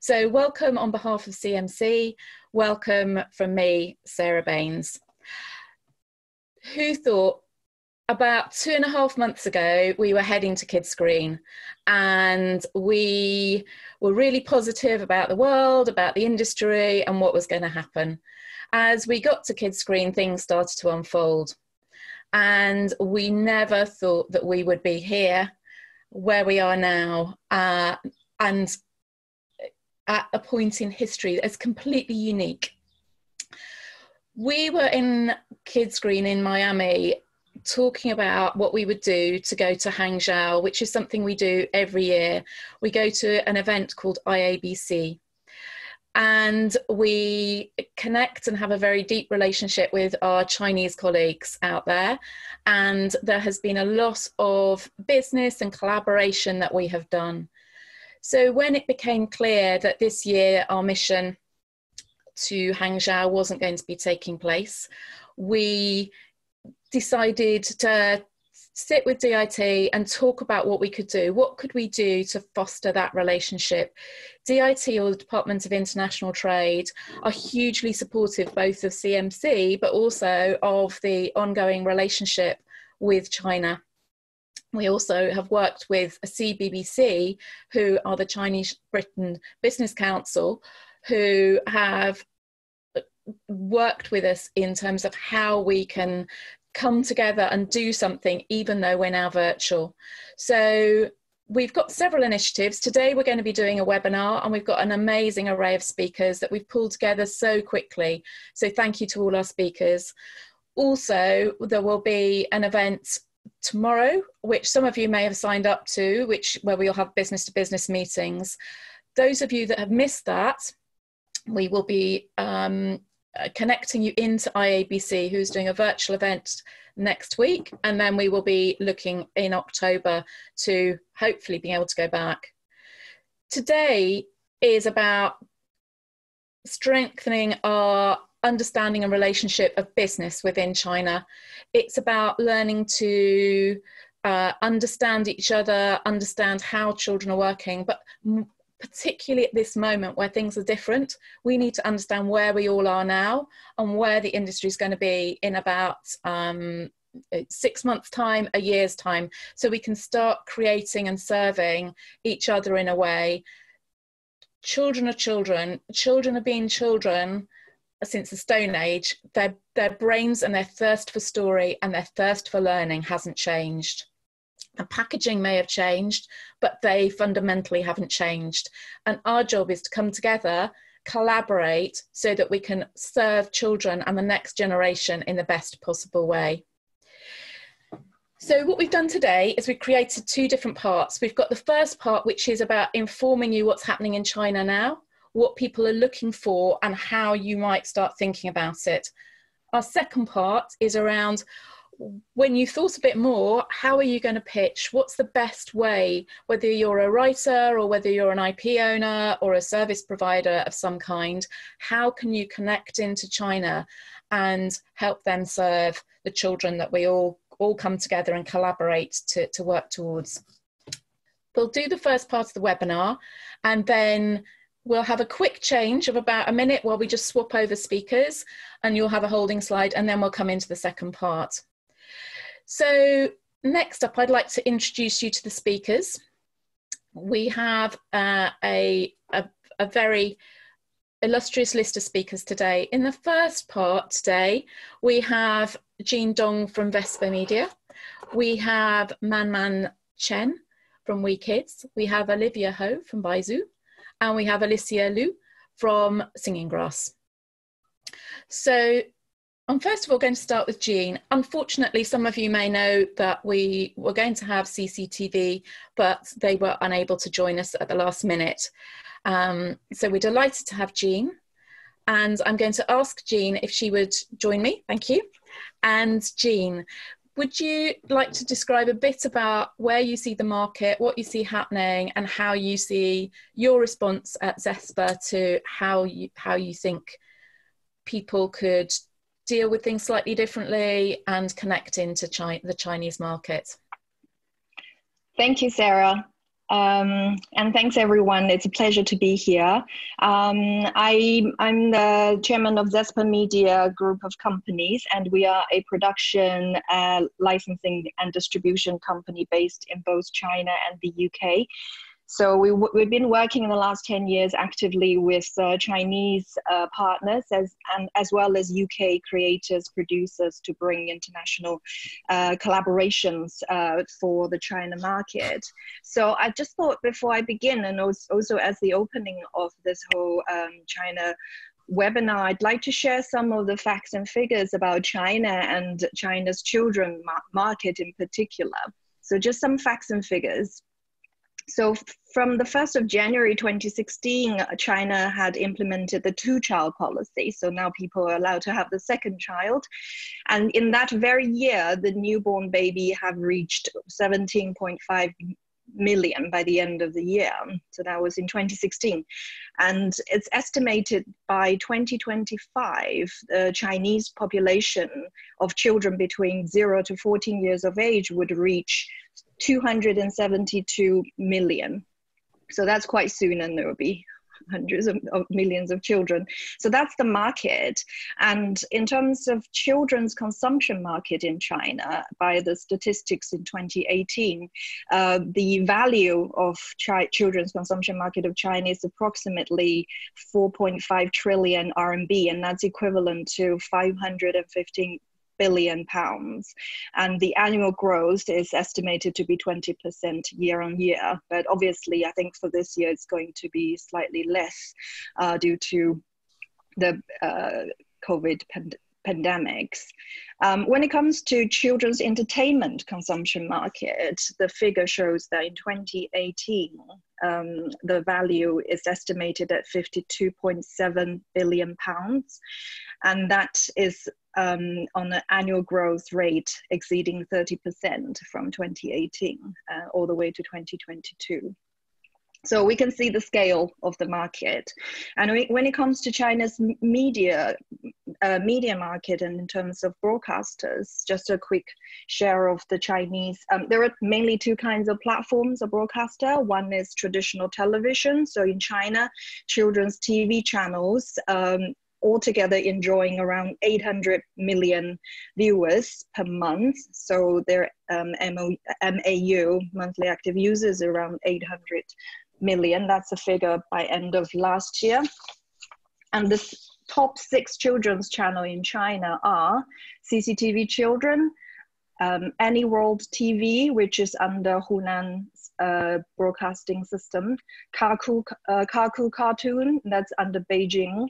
So, welcome on behalf of CMC. Welcome from me, Sarah Baines. Who thought about two and a half months ago, we were heading to Kidscreen and we were really positive about the world, about the industry, and what was going to happen. As we got to Kidscreen, things started to unfold. And we never thought that we would be here where we are now uh, and at a point in history that's completely unique. We were in Kidscreen in Miami talking about what we would do to go to Hangzhou, which is something we do every year. We go to an event called IABC. And we connect and have a very deep relationship with our Chinese colleagues out there. And there has been a lot of business and collaboration that we have done. So, when it became clear that this year our mission to Hangzhou wasn't going to be taking place, we decided to sit with DIT and talk about what we could do. What could we do to foster that relationship? DIT or the Department of International Trade are hugely supportive both of CMC but also of the ongoing relationship with China. We also have worked with a CBBC, who are the Chinese Britain Business Council, who have uh, worked with us in terms of how we can come together and do something, even though we're now virtual. So we've got several initiatives. Today we're going to be doing a webinar and we've got an amazing array of speakers that we've pulled together so quickly. So thank you to all our speakers. Also, there will be an event tomorrow, which some of you may have signed up to, which where we'll have business to business meetings. Those of you that have missed that, we will be um, uh, connecting you into IABC, who's doing a virtual event next week, and then we will be looking in October to hopefully being able to go back. Today is about strengthening our understanding and relationship of business within China. It's about learning to uh, understand each other, understand how children are working, but particularly at this moment where things are different, we need to understand where we all are now and where the industry is going to be in about um, six months' time, a year's time, so we can start creating and serving each other in a way. Children are children, children are being children since the Stone Age. Their, their brains and their thirst for story and their thirst for learning hasn't changed. The packaging may have changed, but they fundamentally haven't changed. And our job is to come together, collaborate, so that we can serve children and the next generation in the best possible way. So, what we've done today is we've created two different parts. We've got the first part, which is about informing you what's happening in China now, what people are looking for, and how you might start thinking about it. Our second part is around when you thought a bit more, how are you going to pitch? What's the best way, whether you're a writer or whether you're an IP owner or a service provider of some kind, how can you connect into China and help them serve the children that we all, all come together and collaborate to, to work towards? We'll do the first part of the webinar and then we'll have a quick change of about a minute while we just swap over speakers and you'll have a holding slide and then we'll come into the second part. So next up, I'd like to introduce you to the speakers. We have uh, a, a, a very illustrious list of speakers today. In the first part today, we have Jean Dong from Zespa Media. We have Man Man Chen from WeKids. We have Olivia Hao from Baozou. And we have Alicia Liu from Singing Grass. So I'm first of all going to start with Jean. Unfortunately, some of you may know that we were going to have CCTV, but they were unable to join us at the last minute. Um, so we're delighted to have Jean. And I'm going to ask Jean if she would join me. Thank you. And Jean, would you like to describe a bit about where you see the market, what you see happening, and how you see your response at Zespa to how you, how you think people could deal with things slightly differently and connect into China, the Chinese market? Thank you, Sarah. Um, and thanks everyone. It's a pleasure to be here. Um, I, am the chairman of Zespa Media group of companies, and we are a production, uh, licensing, and distribution company based in both China and the UK. So we, we've been working in the last 10 years actively with uh, Chinese uh, partners as, and as well as UK creators, producers to bring international uh, collaborations uh, for the China market. So I just thought before I begin and also as the opening of this whole um, China webinar, I'd like to share some of the facts and figures about China and China's children market in particular. So just some facts and figures. So from the 1st of January 2016, uh, China had implemented the two-child policy. So now people are allowed to have the second child. And in that very year, the newborn baby have reached 17.5 million by the end of the year. So that was in 2016. And it's estimated by 2025, the Chinese population of children between 0 to 14 years of age would reach 272 million. So that's quite soon, and there will be hundreds of, of, millions of children. So that's the market. And in terms of children's consumption market in China, by the statistics in 2018, uh, the value of chi- children's consumption market of China is approximately 4.5 trillion RMB, and that's equivalent to 515 billion pounds. And the annual growth is estimated to be 20% year on year. But obviously, I think for this year, it's going to be slightly less uh, due to the uh, COVID pandemic pandemics. Um, when it comes to children's entertainment consumption market, the figure shows that in 2018, um, the value is estimated at 52.7 billion pounds, and that is um, on an annual growth rate exceeding 30% from 2018 uh, all the way to 2022. So we can see the scale of the market. And when it comes to China's media, uh, media market and in terms of broadcasters, just a quick share of the Chinese, um, there are mainly two kinds of platforms of broadcaster. One is traditional television. So in China, children's TV channels um, altogether enjoying around 800 million viewers per month. So their um, MAU, monthly active users, around 800 million. That's a figure by end of last year. And the top six children's channel in China are CCTV Children, um, Aniworld TV, which is under Hunan uh, broadcasting system, Kaku, uh, Kaku Cartoon, that's under Beijing,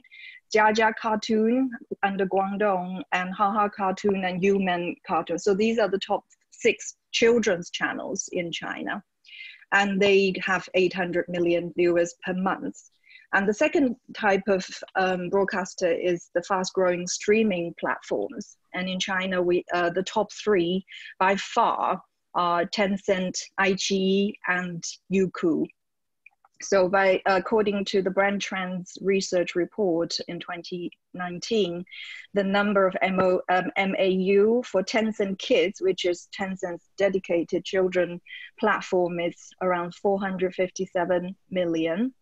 Jia Cartoon under Guangdong, and Haha Cartoon and Youman Cartoon. So these are the top six children's channels in China. And they have 800 million viewers per month. And the second type of um, broadcaster is the fast growing streaming platforms. And in China, we, uh, the top three by far are Tencent, iQIYI, and Youku. So, by according to the Brand Trends research report in 2019, the number of MO, um, MAU for Tencent Kids, which is Tencent's dedicated children platform, is around 457 million.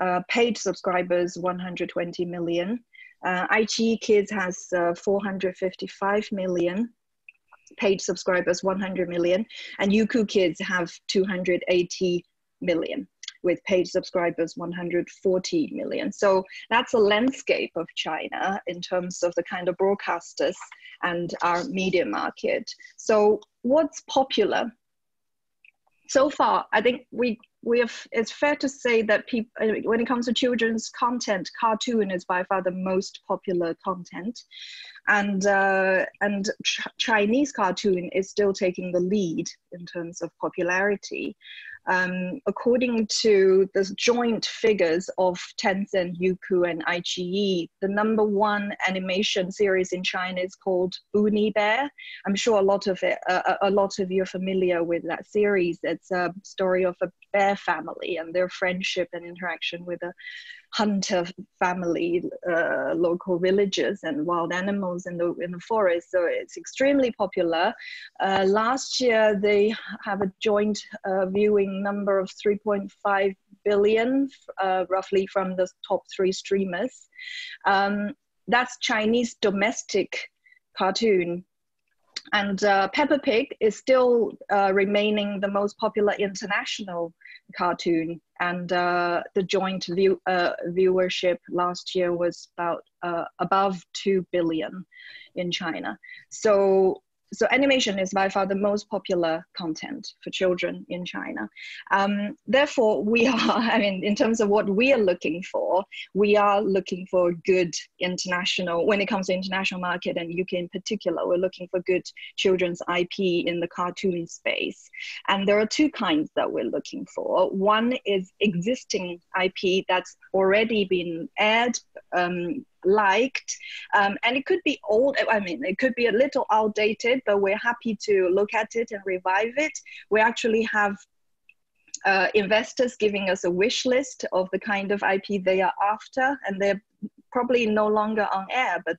Uh, paid subscribers, 120 million. Uh, Kids has uh, 455 million paid subscribers 100 million and Youku Kids have 280 million with paid subscribers 140 million. So that's a landscape of China in terms of the kind of broadcasters and our media market. So what's popular? So far, I think we we have it's fair to say that people when it comes to children's content cartoon is by far the most popular content and uh, and ch- chinese cartoon is still taking the lead in terms of popularity um, according to the joint figures of Tencent, Youku, and iQIYI, the number one animation series in China is called Boonie Bear. I'm sure a lot of it, uh, a lot of you are familiar with that series. It's a story of a bear family and their friendship and interaction with the hunter family, uh, local villages and wild animals in the in the forest. So it's extremely popular. Uh, last year they have a joint uh, viewing number of 3.5 billion, uh, roughly from the top three streamers. Um, that's Chinese domestic cartoon and uh, Peppa Pig is still uh, remaining the most popular international cartoon, and uh, the joint view, uh, viewership last year was about uh, above two billion in China. So so animation is by far the most popular content for children in China. Um, therefore, we are, I mean, in terms of what we are looking for, we are looking for good international, when it comes to international market and UK in particular, we're looking for good children's IP in the cartoon space. And there are two kinds that we're looking for. One is existing IP that's already been aired um, liked. Um, and it could be old, I mean, it could be a little outdated, but we're happy to look at it and revive it. We actually have uh, investors giving us a wish list of the kind of IP they are after, and they're probably no longer on air, but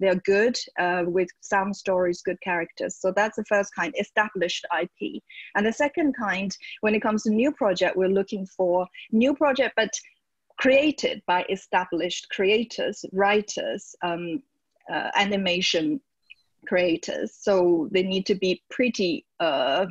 they're good uh, with sound stories, good characters. So that's the first kind, established IP. And the second kind, when it comes to new project, we're looking for new project, but created by established creators, writers, um, uh, animation creators. So they need to be pretty uh,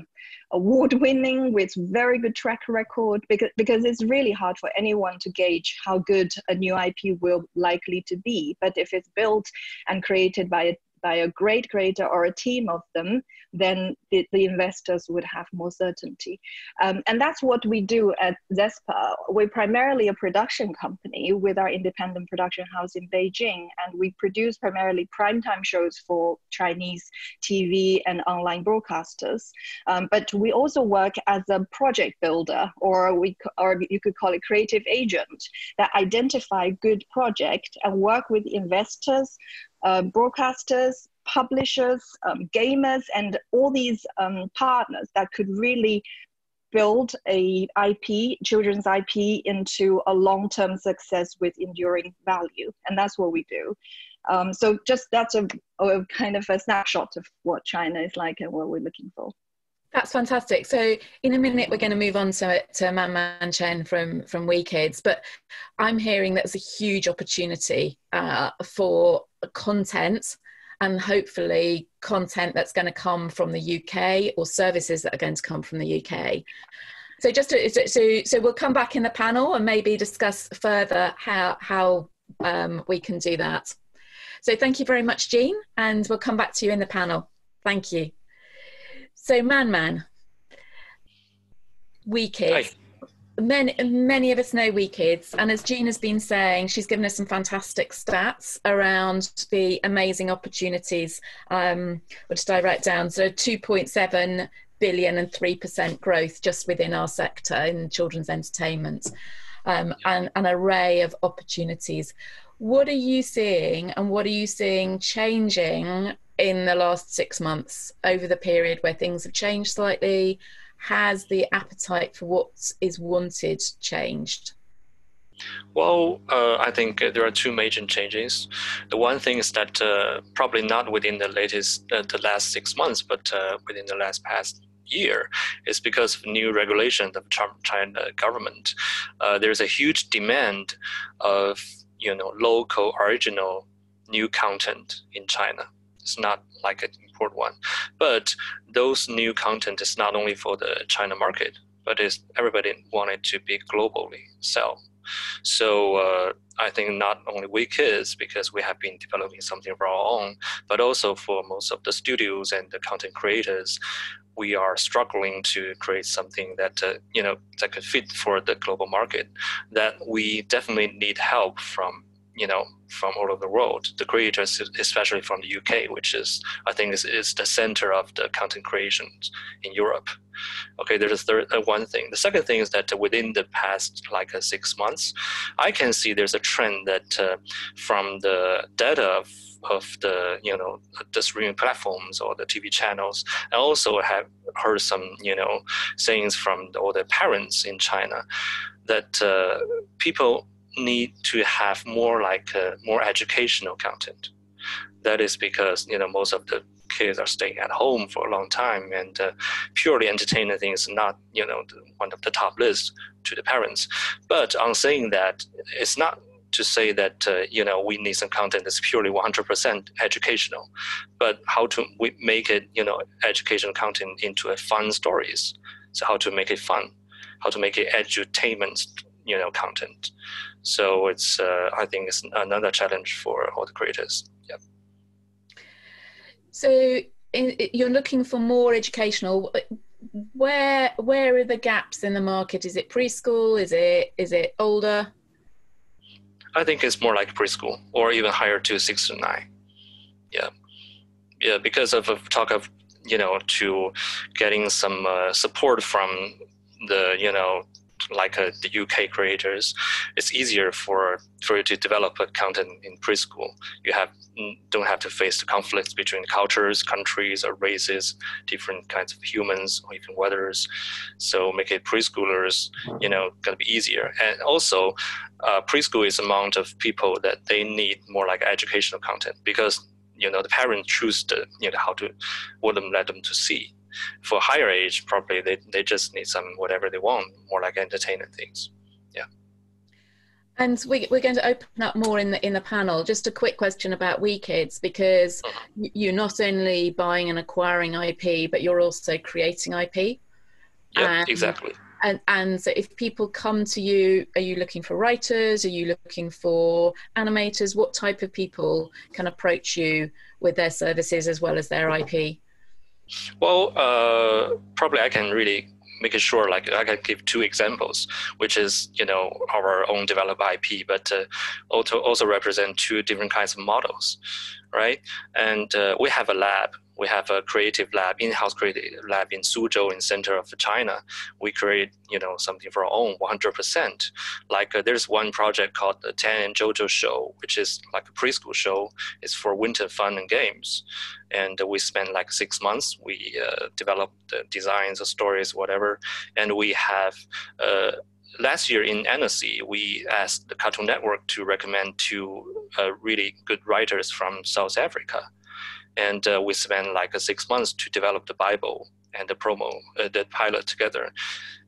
award winning with very good track record because, because it's really hard for anyone to gauge how good a new IP will likely to be. But if it's built and created by a by a great creator or a team of them, then the, the investors would have more certainty. Um, and that's what we do at Zespa. We're primarily a production company with our independent production house in Beijing, and we produce primarily primetime shows for Chinese TV and online broadcasters. Um, but we also work as a project builder, or we, or you could call it creative agent, that identify good project and work with investors uh, broadcasters, publishers, um, gamers, and all these um, partners that could really build a IP, children's IP, into a long-term success with enduring value, and that's what we do. Um, so just that's a, a, kind of a snapshot of what China is like and what we're looking for. That's fantastic. So in a minute, we're going to move on to, to Man Man Chen from, from WeKids, but I'm hearing there's a huge opportunity uh, for content and hopefully content that's going to come from the UK or services that are going to come from the UK. So just to, so, so we'll come back in the panel and maybe discuss further how, how um, we can do that. So thank you very much, Jean, and we'll come back to you in the panel. Thank you. So, Man Man, WeKids. Many, many of us know WeKids and as Jean has been saying, she's given us some fantastic stats around the amazing opportunities. Um, we'll just direct down. So, 2.7 billion and 3% growth just within our sector in children's entertainment, um, and an array of opportunities. What are you seeing, and what are you seeing changing in the last six months over the period where things have changed slightly? Has the appetite for what is wanted changed? Well, uh, I think there are two major changes. The one thing is that uh, probably not within the latest, uh, the last six months, but uh, within the last past year, is because of new regulations of China government. Uh, there's a huge demand of you know local original new content in China. It's not like an import one. But those new content is not only for the China market, but is everybody wanted to be globally sell. So uh, I think not only WeKids, because we have been developing something of our own, but also for most of the studios and the content creators, we are struggling to create something that uh, you know that could fit for the global market. That we definitely need help from you know from all over the world the creators especially from the uk which is i think is, is the center of the content creation in europe okay there's a third uh, one thing the second thing is that within the past like uh, six months i can see there's a trend that uh, from the data of of the you know the streaming platforms or the TV channels. I also have heard some you know sayings from all the parents in China that uh, people need to have more like uh, more educational content. That is because you know most of the kids are staying at home for a long time, and uh, purely entertaining thing is not you know one of the top lists to the parents. But on saying that, it's not to say that uh, you know we need some content that's purely 100% educational, but how to we make it you know educational content into a fun stories. So how to make it fun, how to make it edutainment you know content. So it's uh, I think it's another challenge for all the creators. Yeah. So in, you're looking for more educational. Where where are the gaps in the market? Is it preschool? Is it is it older? I think it's more like preschool or even higher to six to nine. Yeah, yeah, because of a talk of you know to getting some uh, support from the you know like uh, the UK creators, it's easier for for you to develop content in preschool. You have don't have to face the conflicts between cultures, countries, or races, different kinds of humans, or even weathers. So make it preschoolers, you know, gonna be easier. And also, uh, preschool is amount of people that they need more like educational content because you know the parents choose the you know how to what them let them to see for higher age, probably they, they just need some whatever they want, more like entertainment things. Yeah. And we, we're going to open up more in the in the panel. Just a quick question about WeKids, because uh-huh. you're not only buying and acquiring IP, but you're also creating IP. Yeah, exactly. And and so if people come to you, are you looking for writers? Are you looking for animators? What type of people can approach you with their services as well as their IP? Well, uh, probably I can really make it sure. Like I can give two examples, which is you know our own developed IP, but uh, also also represent two different kinds of models, right? And uh, we have a lab we have a creative lab, in-house creative lab in Suzhou, in center of China. We create, you know, something for our own 100%. Like uh, there's one project called the Tan and Jojo Show, which is like a preschool show. It's for winter fun and games. And uh, we spent like six months. We uh, developed the designs, the stories, whatever. And we have uh, last year in Annecy, we asked the Cartoon Network to recommend two uh, really good writers from South Africa and uh, we spent like six months to develop the Bible and the promo, uh, the pilot together,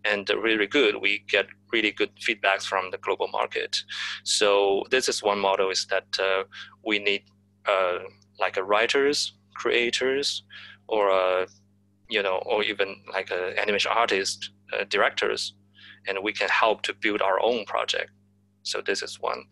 and uh, really good. We get really good feedbacks from the global market. So this is one model: is that uh, we need uh, like a writers, creators, or uh, you know, or even like animation artist, directors, and we can help to build our own project. So this is one.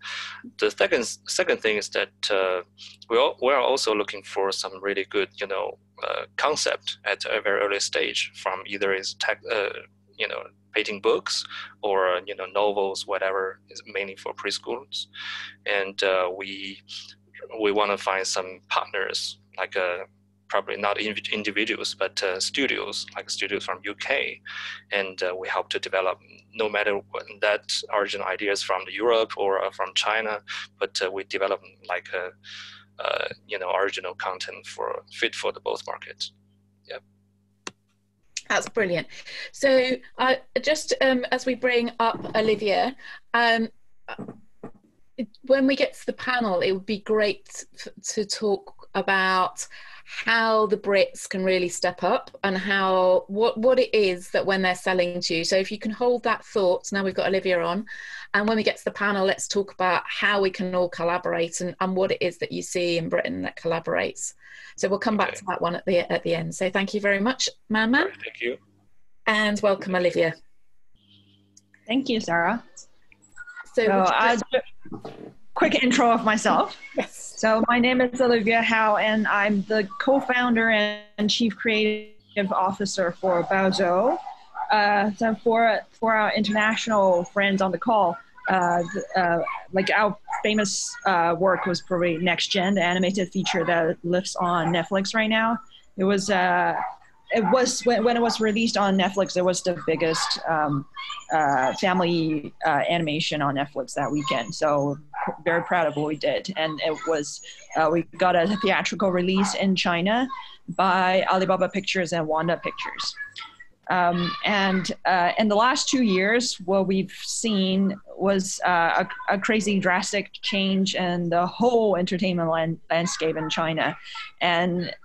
The second second thing is that uh, we all, we are also looking for some really good you know uh, concept at a very early stage from either is tech uh, you know painting books or you know novels whatever is mainly for preschools, and uh, we we want to find some partners like a uh, probably not individuals, but uh, studios, like studios from UK, and uh, we help to develop no matter what that original ideas from Europe or uh, from China, but uh, we develop like a uh, you know original content for fit for the both markets. Yeah. That's brilliant. So, uh, just um, as we bring up Olivia, um, when we get to the panel, it would be great to talk about how the Brits can really step up and how what what it is that when they're selling to you. So if you can hold that thought, now we've got Olivia on, and when we get to the panel, let's talk about how we can all collaborate and, and what it is that you see in Britain that collaborates. So we'll come okay. back to that one at the at the end. So thank you very much, Man Man. Right, thank you. And welcome, Olivia. Thank you, Sarah. So, so quick intro of myself. Yes. So my name is Olivia Hao, and I'm the co-founder and chief creative officer for Baozou. Uh, so for for our international friends on the call, uh, uh, like our famous uh, work was probably Next Gen, the animated feature that lives on Netflix right now. It was uh, it was when, when it was released on Netflix. It was the biggest um, uh, family uh, animation on Netflix that weekend. So very proud of what we did, and it was uh, we got a theatrical release in China by Alibaba Pictures and Wanda Pictures. Um, and uh, in the last two years, what we've seen was uh, a, a, crazy drastic change in the whole entertainment land, landscape in China. And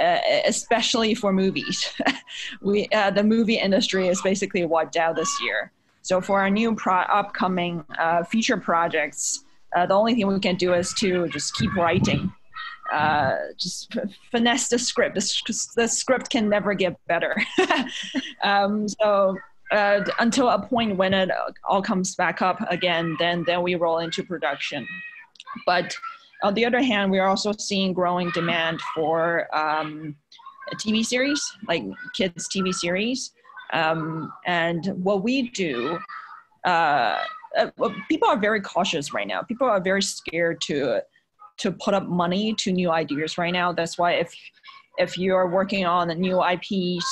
uh, especially for movies. we uh, the movie industry is basically wiped out this year. So for our new pro- upcoming uh, feature projects, the only thing we can do is to just keep writing, uh, just finesse the script. The, the, script can never get better. um, so uh, until a point when it all comes back up again, then then we roll into production. But on the other hand, we are also seeing growing demand for um, TV series, like kids' TV series. Um, and what we do, uh, uh, people are very cautious right now. People are very scared to to put up money to new ideas right now. That's why if if you're working on a new IPs,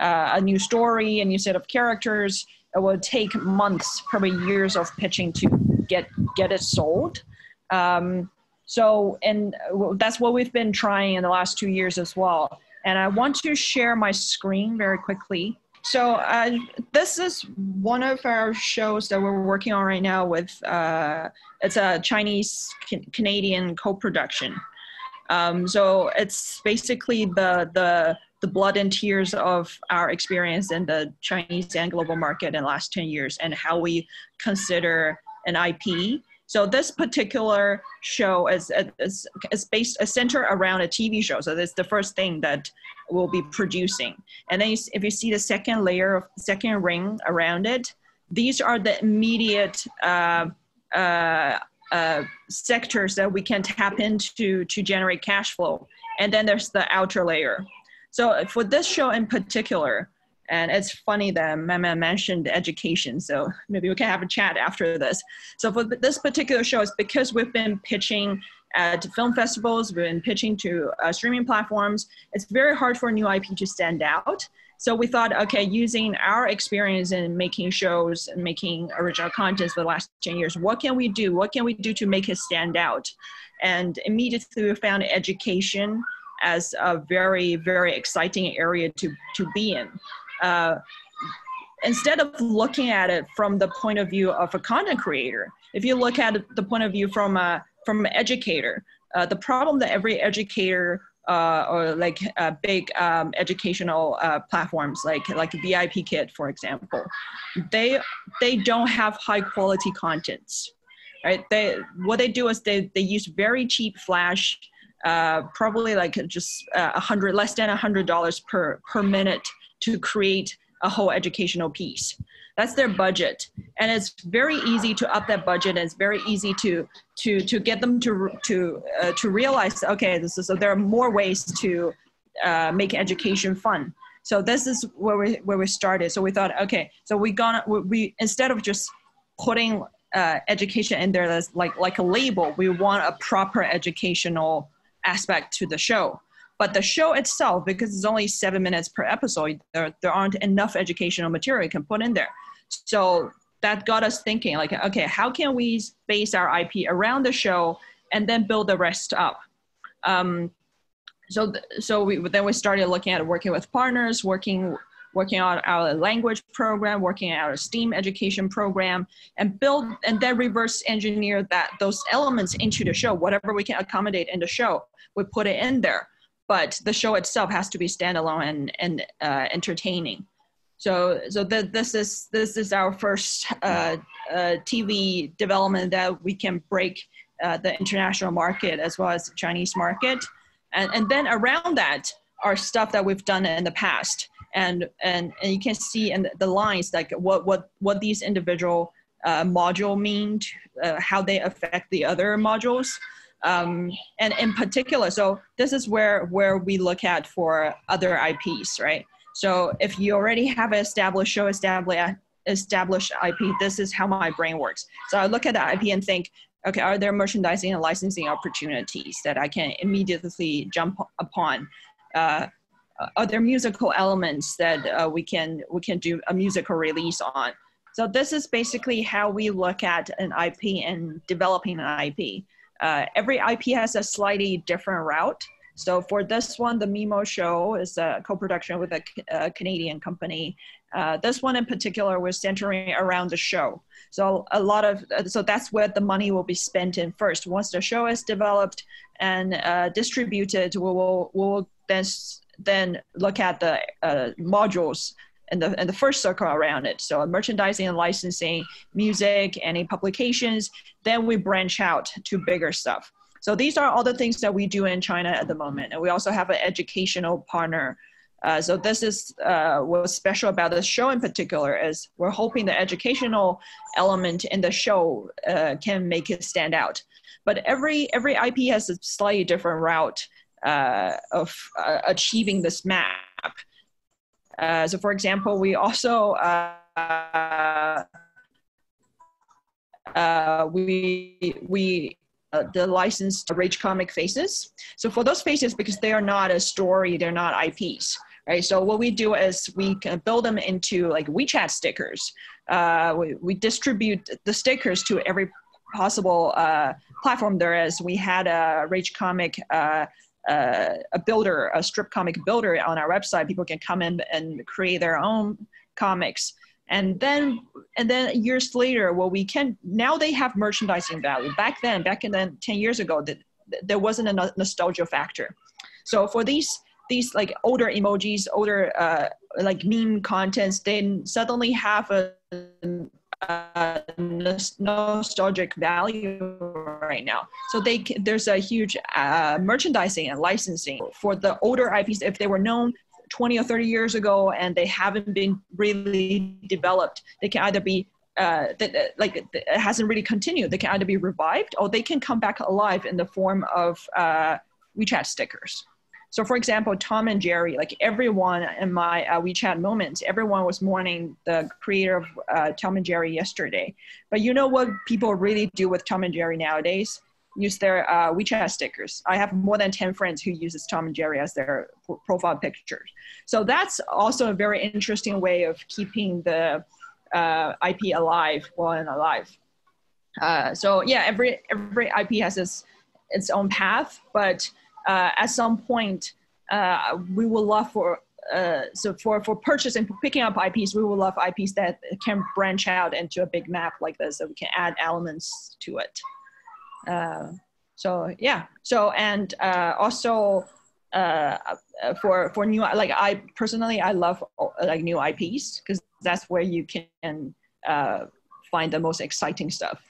uh, a new story, a new set of characters, it will take months, probably years of pitching to get get it sold. Um, so, and that's what we've been trying in the last two years as well. And I want to share my screen very quickly. So uh, this is one of our shows that we're working on right now with, uh, it's a Chinese Canadian co-production. Um, so it's basically the, the, the blood and tears of our experience in the Chinese and global market in the last 10 years and how we consider an IP so this particular show is, is, is based a center around a TV show. So that's the first thing that we'll be producing. And then you, if you see the second layer of second ring around it, these are the immediate uh, uh, uh, sectors that we can tap into to generate cash flow. And then there's the outer layer. So for this show in particular, and it's funny that Manman mentioned education, so maybe we can have a chat after this. So for this particular show, it's because we've been pitching at film festivals, we've been pitching to uh, streaming platforms. It's very hard for a new IP to stand out. So we thought, okay, using our experience in making shows and making original content for the last 10 years, what can we do? What can we do to make it stand out? And immediately we found education as a very, very exciting area to, to be in uh, instead of looking at it from the point of view of a content creator, if you look at the point of view from a from an educator, uh, the problem that every educator uh, or like uh, big um, educational uh, platforms like like VIP VIPKid, for example, they they don't have high quality contents, right? They what they do is they they use very cheap Flash, uh, probably like just uh, a hundred less than a hundred dollars per per minute to create a whole educational piece. That's their budget, and it's very easy to up that budget. And it's very easy to to to get them to to uh, to realize, okay, this is, so there are more ways to uh, make education fun. So this is where we where we started. So we thought, okay, so we gonna we, instead of just putting uh, education in there as like like a label, we want a proper educational aspect to the show. But the show itself, because it's only seven minutes per episode, there, there aren't enough educational material you can put in there. So that got us thinking like, okay, how can we base our IP around the show and then build the rest up? Um, so, th- so we, then we started looking at working with partners, working working on our language program, working on our STEAM education program, and build and then reverse engineer that those elements into the show. Whatever we can accommodate in the show, we put it in there but the show itself has to be standalone and, and uh, entertaining. So, so the, this is this is our first uh, uh, TV development that we can break uh, the international market as well as the Chinese market, and and then around that are stuff that we've done in the past, and and, and you can see in the lines like what what what these individual uh, module mean, to, uh, how they affect the other modules um, and in particular so this is where where we look at for other ips right so if you already have an established show established established ip this is how my brain works so i look at the ip and think okay are there merchandising and licensing opportunities that i can immediately jump upon uh, other musical elements that uh, we can we can do a musical release on. So this is basically how we look at an IP and developing an IP. Uh, every IP has a slightly different route. So for this one, the Mimo show is a co-production with a, a Canadian company. Uh, this one in particular was centering around the show. So a lot of so that's where the money will be spent in first. Once the show is developed and uh, distributed, we will we will then then look at the uh, modules in the in the first circle around it. So merchandising and licensing, music, any publications. Then we branch out to bigger stuff. So these are all the things that we do in China at the moment. And we also have an educational partner. Uh, so this is uh, what's special about the show in particular is we're hoping the educational element in the show uh, can make it stand out. But every every IP has a slightly different route uh, of uh, achieving this map. Uh, so for example, we also we we uh, the licensed Rage comic faces. So for those faces, because they are not a story, they're not IPs, right? So what we do is we can build them into like WeChat stickers. Uh, we, we distribute the stickers to every possible uh, platform there is. We had a Rage comic uh, a builder, a strip comic builder on our website. People can come in and create their own comics. And then and then years later well we can now they have merchandising value. Back then back in then 10 years ago that there wasn't a nostalgia factor. So for these these like older emojis older uh, like meme contents then suddenly have a, a nostalgic value right now so they there's a huge uh, merchandising and licensing for the older ips if they were known 20 or 30 years ago and they haven't been really developed. They can either be uh, like it hasn't really continued. They can either be revived or they can come back alive in the form of uh, WeChat stickers. So, for example, Tom and Jerry, like everyone in my uh, WeChat moments, everyone was mourning the creator of uh, Tom and Jerry yesterday. But you know what people really do with Tom and Jerry nowadays? use their uh, WeChat stickers. I have more than 10 friends who uses Tom and Jerry as their profile pictures. So that's also a very interesting way of keeping the uh, IP alive while and alive. Uh, so yeah, every, every IP has its, its own path, but at some point, uh, we will love for uh, so for for purchasing for picking up IPs, we will love IPs that can branch out into a big map like this, so we can add elements to it. Uh, so yeah. So and uh, also uh, for for new like I personally I love like new IPs because that's where you can find the most exciting stuff.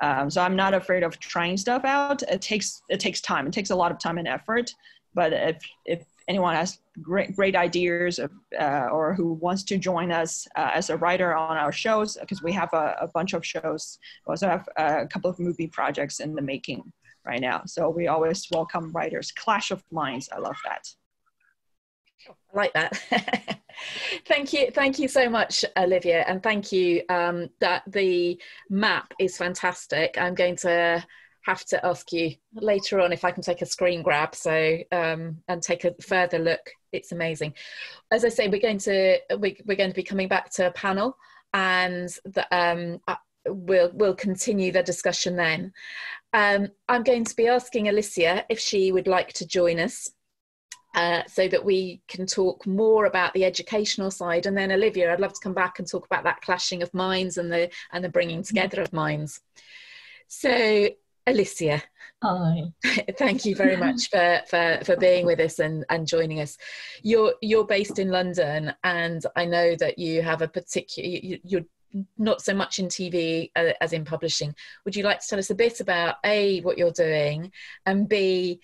Um, so I'm not afraid of trying stuff out. It takes it takes time. It takes a lot of time and effort. But if if anyone has great great ideas of, uh, or who wants to join us uh, as a writer on our shows, because we have a, a, bunch of shows. We also have a couple of movie projects in the making right now. So we always welcome writers. Clash of Minds. I love that. I like that. thank you, thank you so much, Olivia, and thank you. Um, that the map is fantastic. I'm going to have to ask you later on if I can take a screen grab so um, and take a further look. It's amazing. As I say, we're going to we, are going to be coming back to a panel, and the, um, uh, we'll we'll continue the discussion then. Um, I'm going to be asking Alicia if she would like to join us. Uh, so that we can talk more about the educational side, and then Olivia, I'd love to come back and talk about that clashing of minds and the and the bringing together of minds. So Alicia. Hi. Thank you very much for, for, for being with us and, and joining us. You're you're based in London, and I know that you have a particular you're not so much in TV uh, as in publishing. Would you like to tell us a bit about a what you're doing, and b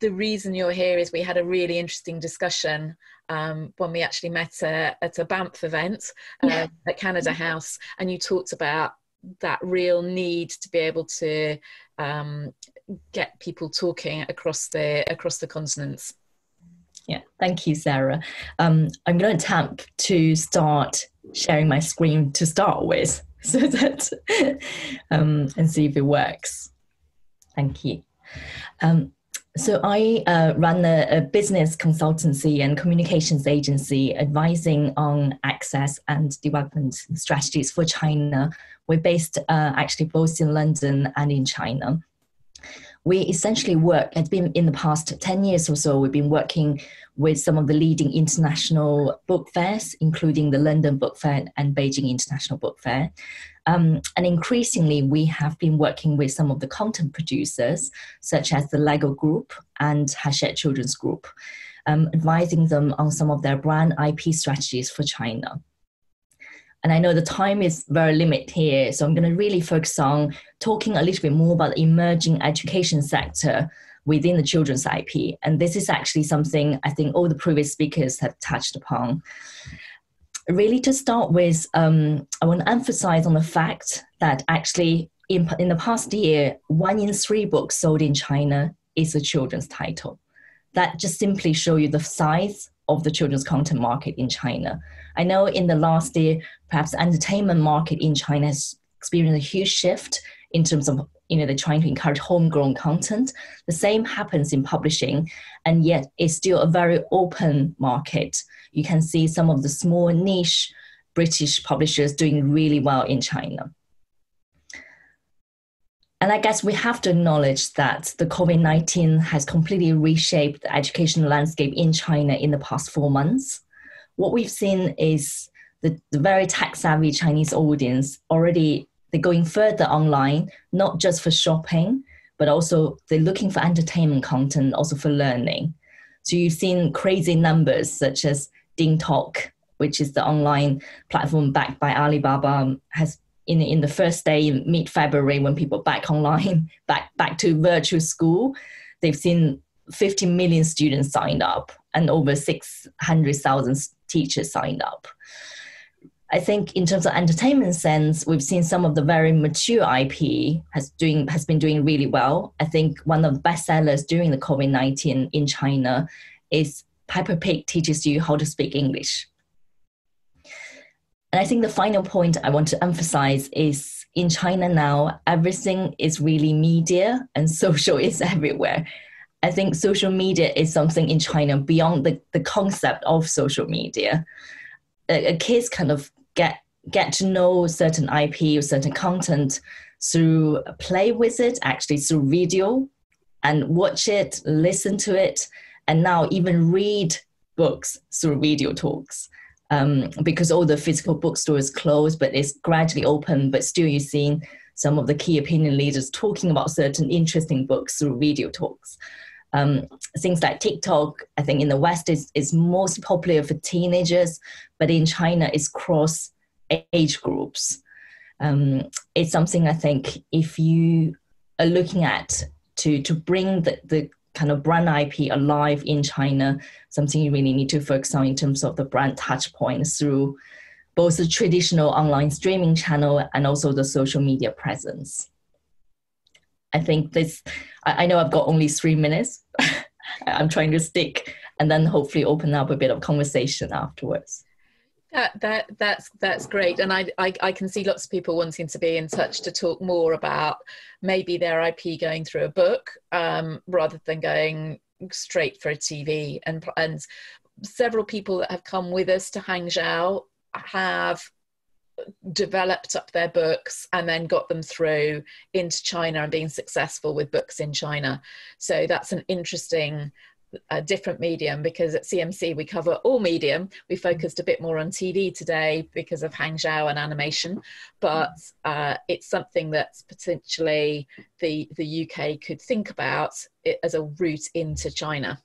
the reason you're here is we had a really interesting discussion um, when we actually met at a Banff event uh, yeah. at Canada House, and you talked about that real need to be able to um, get people talking across the across the continents. Yeah, thank you, Sarah. Um, I'm going to attempt to start sharing my screen to start with, so that um, and see if it works. Thank you. Um, So I uh, run a, a, business consultancy and communications agency advising on access and development strategies for China. We're based uh, actually both in London and in China. We essentially work, it's been in the past 10 years or so, we've been working with some of the leading international book fairs, including the London Book Fair and Beijing International Book Fair. Um, and increasingly, we have been working with some of the content producers, such as the Lego Group and Hachette Children's Group, um, advising them on some of their brand IP strategies for China. And I know the time is very limited here, so I'm going to really focus on talking a little bit more about the emerging education sector within the children's IP. And this is actually something I think all the previous speakers have touched upon really to start with, um, I want to emphasize on the fact that actually in, in the past year, one in three books sold in China is a children's title. That just simply show you the size of the children's content market in China. I know in the last year, perhaps the entertainment market in China has experienced a huge shift in terms of you know they're trying to encourage homegrown content. The same happens in publishing, and yet it's still a very open market. You can see some of the small niche British publishers doing really well in China. And I guess we have to acknowledge that the COVID 19 has completely reshaped the educational landscape in China in the past four months. What we've seen is the, the very tech savvy Chinese audience already they're going further online, not just for shopping, but also they're looking for entertainment content, also for learning. So you've seen crazy numbers such as DingTalk, which is the online platform backed by Alibaba, has in in the first day in mid February when people back online, back back to virtual school, they've seen 50 million students signed up and over 600,000 teachers signed up. I think in terms of entertainment sense, we've seen some of the very mature IP has doing has been doing really well. I think one of the best sellers during the COVID nineteen in China is Peppa Pig teaches you how to speak English. And I think the final point I want to emphasize is in China now, everything is really media and social is everywhere. I think social media is something in China beyond the, the concept of social media. A, a kids kind of get get to know certain IP or certain content through play with it, actually through video, and watch it, listen to it, and now even read books through video talks. Um, because all the physical bookstores closed, but it's gradually open. But still, you're seeing some of the key opinion leaders talking about certain interesting books through video talks. Um, things like TikTok, I think in the West is, is most popular for teenagers, but in China it's cross age groups. Um, it's something I think if you are looking at to to bring the, the kind of brand IP alive in China, something you really need to focus on in terms of the brand touch points through both the traditional online streaming channel and also the social media presence. I think this, I know I've got only three minutes. I'm trying to stick and then hopefully open up a bit of conversation afterwards. That, that that's that's great, and I, I, I can see lots of people wanting to be in touch to talk more about maybe their IP going through a book um, rather than going straight for a TV. And and several people that have come with us to Hangzhou have developed up their books and then got them through into China and being successful with books in China. So that's an interesting a different medium because at CMC we cover all medium. We focused a bit more on TV today because of Hangzhou and animation, but uh, it's something that's potentially the the UK could think about as a route into China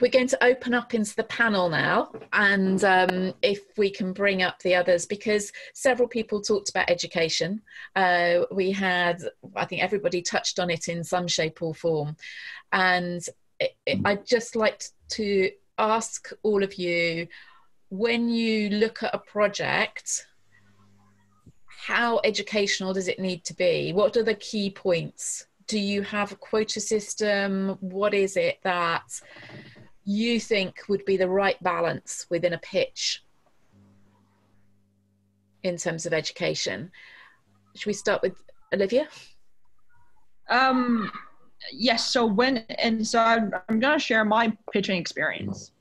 we're going to open up into the panel now and um, if we can bring up the others because several people talked about education. Uh, we had i think everybody touched on it in some shape or form. And it, it, i'd just like to ask all of you when you look at a project how educational does it need to be? What are the key points? Do you have a quota system? What is it that you think would be the right balance within a pitch in terms of education. Should we start with Olivia? Um, yes. So when and so I'm, I'm gonna share my pitching experience.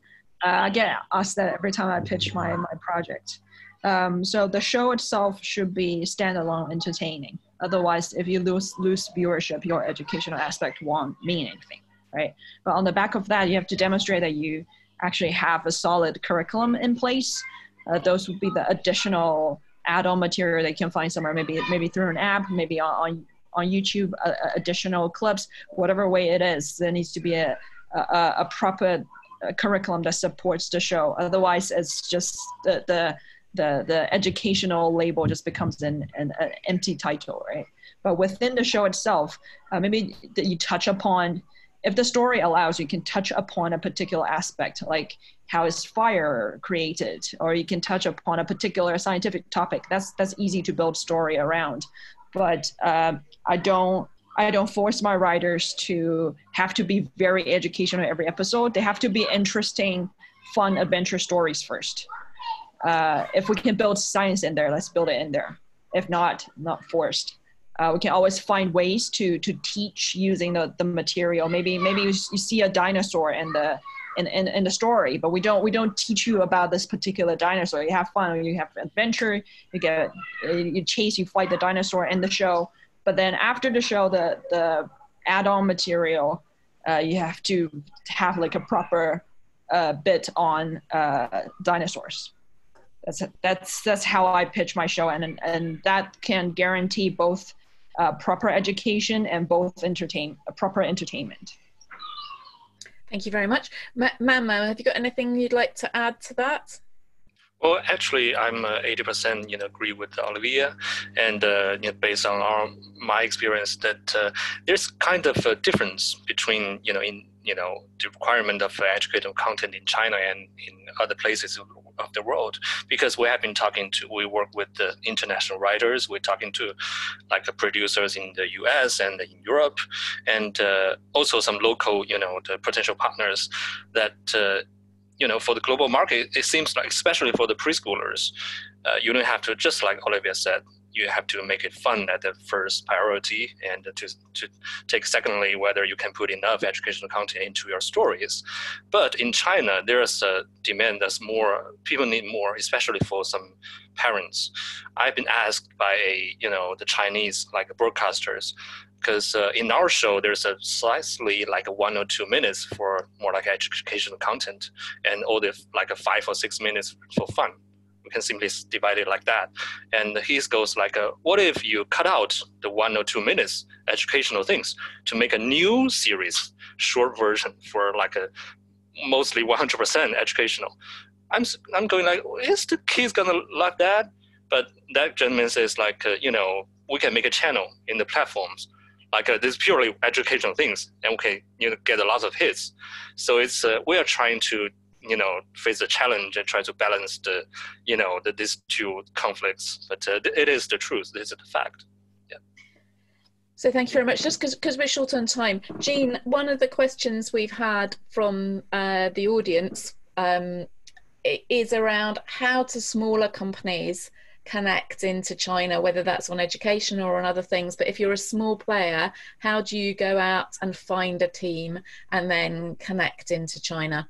Uh, I get asked that every time I pitch my my project. Um, so the show itself should be standalone, entertaining. Otherwise, if you lose lose viewership, your educational aspect won't mean anything, right? But on the back of that, you have to demonstrate that you actually have a solid curriculum in place. Uh, those would be the additional add-on material they can find somewhere, maybe maybe through an app, maybe on on, on YouTube, uh, uh additional clips, whatever way it is. There needs to be a a, a proper uh, curriculum that supports the show. Otherwise, it's just the the the, the educational label just becomes an, an, an empty title, right? But within the show itself, uh, maybe that you touch upon if the story allows, you can touch upon a particular aspect, like how is fire created, or you can touch upon a particular scientific topic. That's that's easy to build story around, but uh, I don't I don't force my writers to have to be very educational every episode. They have to be interesting, fun adventure stories first. Uh, if we can build science in there, let's build it in there. If not, not forced uh, we can always find ways to to teach using the, the material. Maybe maybe you, see a dinosaur in the in, in, in the story but we don't we don't teach you about this particular dinosaur. You have fun you have adventure you get you chase you fight the dinosaur in the show. But then after the show the the add-on material uh, you have to have like a proper uh, bit on uh, dinosaurs. That's that's that's how I pitch my show, and and that can guarantee both uh, proper education and both entertain proper entertainment. Thank you very much. Ma'am, have you got anything you'd like to add to that? Well, actually, I'm uh, 80% you know agree with Olivia, and uh, you know, based on our my experience, that uh, there's kind of a difference between you know in you know the requirement of educational content in China and in other places of the world. Because we have been talking to we work with the international writers we're talking to like the producers in the us and in europe and uh, also some local you know the potential partners that uh, you know for the global market it seems like especially for the preschoolers uh, you don't have to just like olivia said you have to make it fun at the first priority and to, to take secondly whether you can put enough educational content into your stories. But in china there's a demand that's more people need more especially for some parents. I've been asked by a you know the chinese like broadcasters because uh, in our show there's a slightly like one or two minutes for more like educational content and all the like a five or six minutes for fun we can simply divide it like that. And his goes like, uh, what if you cut out the one or two minutes educational things to make a new series, short version for like a mostly 100% educational? I'm I'm going like, is the kids gonna like that? But that gentleman says like, uh, you know, we can make a channel in the platforms like uh, this purely educational things and we can you know get a lot of hits so it's uh, we are trying to you know face the challenge and try to balance the you know the, these two conflicts. But uh, it is the truth. This is the fact. Yeah. So thank you very much. Just because we're short on time. Jean one of the questions we've had from uh, the audience um, is around how to smaller companies connect into China, whether that's on education or on other things. But if you're a small player, how do you go out and find a team and then connect into China?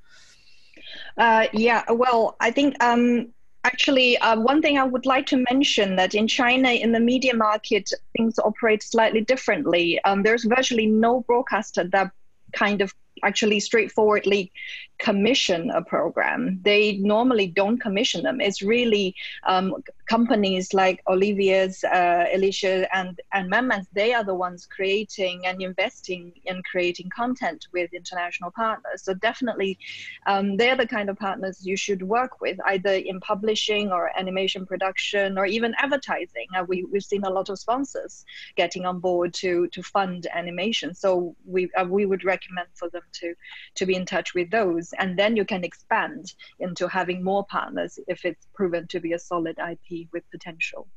Uh, yeah, well, I think um, actually uh, one thing I would like to mention that in China, in the media market, things operate slightly differently. Um, there's virtually no broadcaster that kind of actually straightforwardly commission a program. They normally don't commission them. It's really um, companies like Olivia's, uh, Alicia, and and Manman's. They are the ones creating and investing in creating content with international partners. So definitely, um, they're the kind of partners you should work with, either in publishing or animation production or even advertising. Uh, we we've seen a lot of sponsors getting on board to to fund animation. So we uh, we would recommend for them to to be in touch with those and then you can expand into having more partners if it's proven to be a solid ip with potential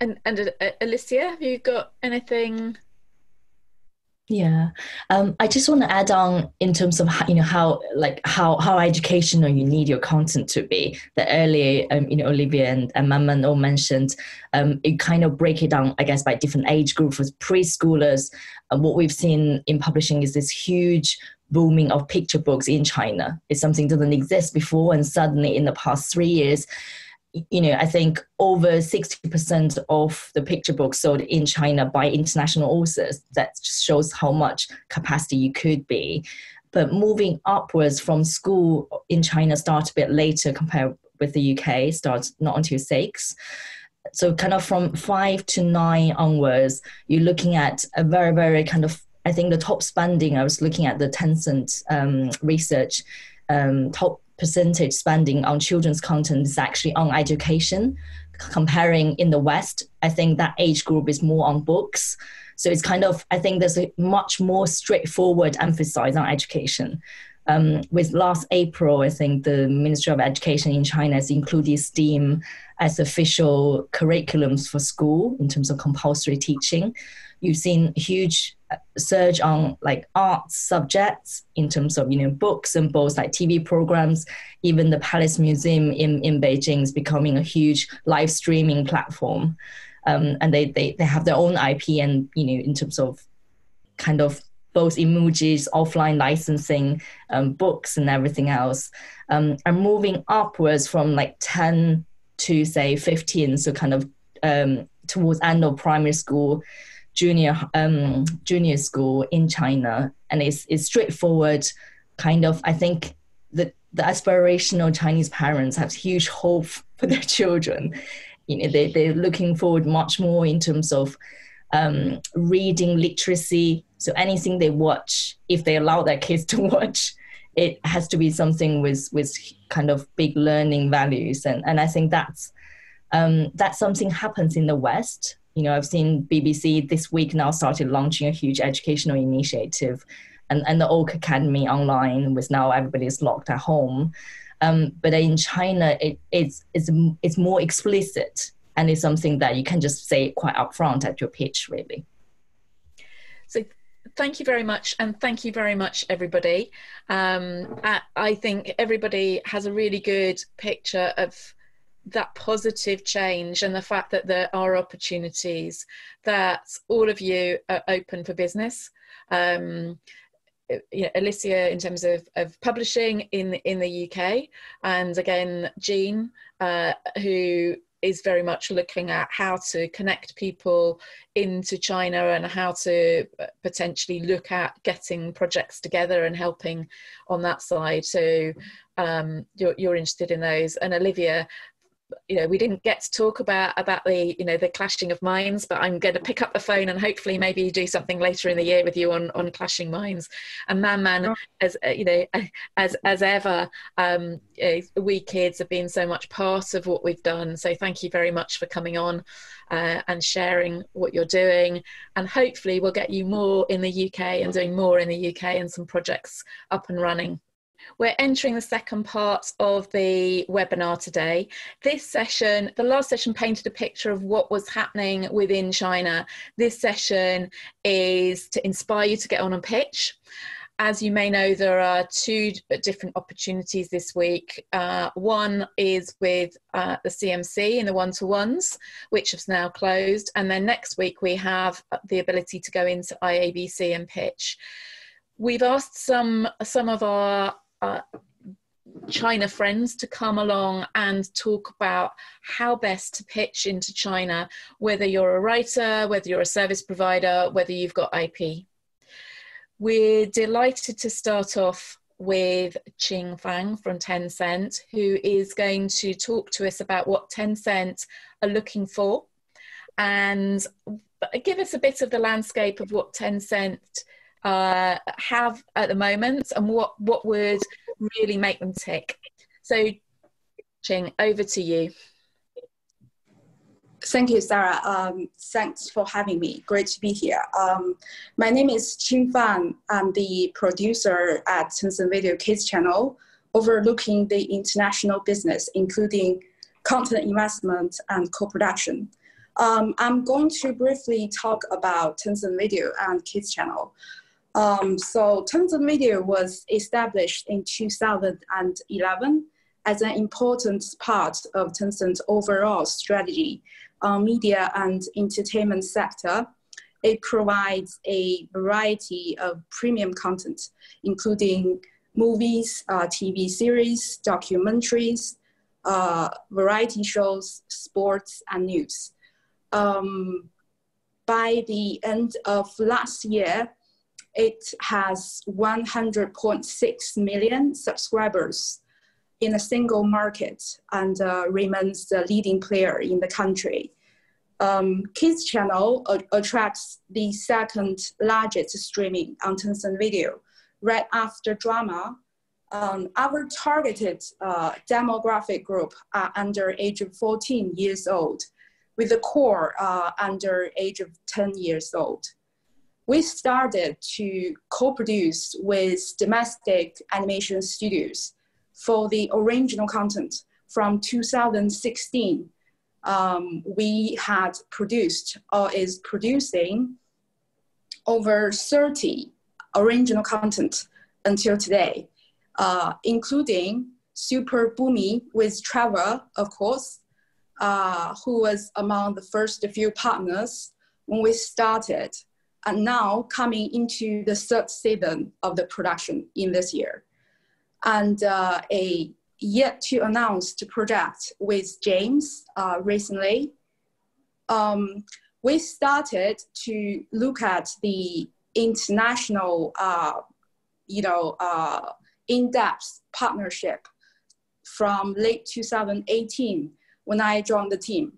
and and uh, alicia have you got anything Yeah, um, I just want to add on in terms of how, you know how like how how educational you need your content to be. That earlier, um, you know, Olivia and, and Manman all mentioned, um, it kind of break it down, I guess, by different age groups. For preschoolers, uh, what we've seen in publishing is this huge booming of picture books in China. It's something that didn't exist before, and suddenly in the past three years, you know, I think over 60% of the picture books sold in China by international authors. That just shows how much capacity you could be. But moving upwards from school in China starts a bit later compared with the UK, starts not until six. So kind of from five to nine onwards, you're looking at a very, very kind of, I think the top spending, I was looking at the Tencent um, research, um, top percentage spending on children's content is actually on education. Comparing in the West, I think that age group is more on books. So it's kind of, I think there's a much more straightforward emphasis on education. Um, with last April, I think the Ministry of Education in China has included STEAM as official curriculums for school in terms of compulsory teaching. You've seen huge surge on like art subjects in terms of you know books and both like TV programs. Even the Palace Museum in, in Beijing is becoming a huge live streaming platform, um, and they, they they have their own IP and you know in terms of kind of both emojis, offline licensing, um, books, and everything else. Um, moving upwards from like 10 to say 15, so kind of um, towards end of primary school, junior um, junior school in China, and it's it's straightforward. Kind of, I think the the aspirational Chinese parents have huge hope for their children. You know, they they're looking forward much more in terms of um, reading literacy. So anything they watch, if they allow their kids to watch, it has to be something with with kind of big learning values, and and I think that's um, something happens in the West you know, I've seen BBC this week now started launching a huge educational initiative, and, and the Oak Academy online with now everybody's locked at home. Um, but in China, it, it's, it's, it's more explicit and it's something that you can just say quite upfront at your pitch, really. So thank you very much and thank you very much everybody um, I, I, think everybody has a really good picture of that positive change and the fact that there are opportunities that all of you are open for business um, you know, Alicia in terms of, of publishing in in the UK, and again Jean, uh, who is very much looking at how to connect people into China and how to potentially look at getting projects together and helping on that side. So um, you're, you're interested in those, and Olivia you know we didn't get to talk about about the you know the clashing of minds but i'm going to pick up the phone and hopefully maybe do something later in the year with you on on clashing minds. And Manman oh. as uh, you know as as ever um WeKids have been so much part of what we've done. So thank you very much for coming on uh, and sharing what you're doing. And hopefully we'll get you more in the uk and doing more in the uk and some projects up and running we're entering the second part of the webinar today. This session, the last session painted a picture of what was happening within China. This session is to inspire you to get on a pitch. As you may know, there are two different opportunities this week. Uh, one is with uh, the CMC in the one-to-ones, which has now closed. And then next week we have the ability to go into IABC and pitch. We've asked some, some of our uh, China friends to come along and talk about how best to pitch into China, whether you're a writer, whether you're a service provider, whether you've got IP. We're delighted to start off with Qing Fang from Tencent, who is going to talk to us about what Tencent are looking for and give us a bit of the landscape of what Tencent uh, have at the moment and what, what would really make them tick. So, Qing, over to you. Thank you, Sarah. Um, thanks for having me. Great to be here. Um, my name is Qing Fan. I'm the producer at Tencent Video Kids channel, overlooking the international business, including content investment and co-production. Um, I'm going to briefly talk about Tencent Video and Kids Channel. Um, so Tencent Video was established in 2011 as an important part of Tencent's overall strategy on media and entertainment sector. It provides a variety of premium content, including movies, uh, TV series, documentaries, uh, variety shows, sports, and news. Um, by the end of last year, it has 100.6 million subscribers in a single market and uh, remains the leading player in the country. Um, Kids Channel attracts the second largest streaming on Tencent Video, right after drama. Um, our targeted uh, demographic group are under age of 14 years old, with the core uh, under age of 10 years old. We started to co-produce with domestic animation studios for the original content from 2016. Um, we had produced or is producing over 30 original content until today, uh, including Super Boomy with Trevor, of course, uh, who was among the first few partners when we started, and now coming into the third season of the production in this year and uh, a yet to announced project with James uh, recently. Um, we started to look at the international, uh, you know, uh, in-depth partnership from late 2018 when I joined the team.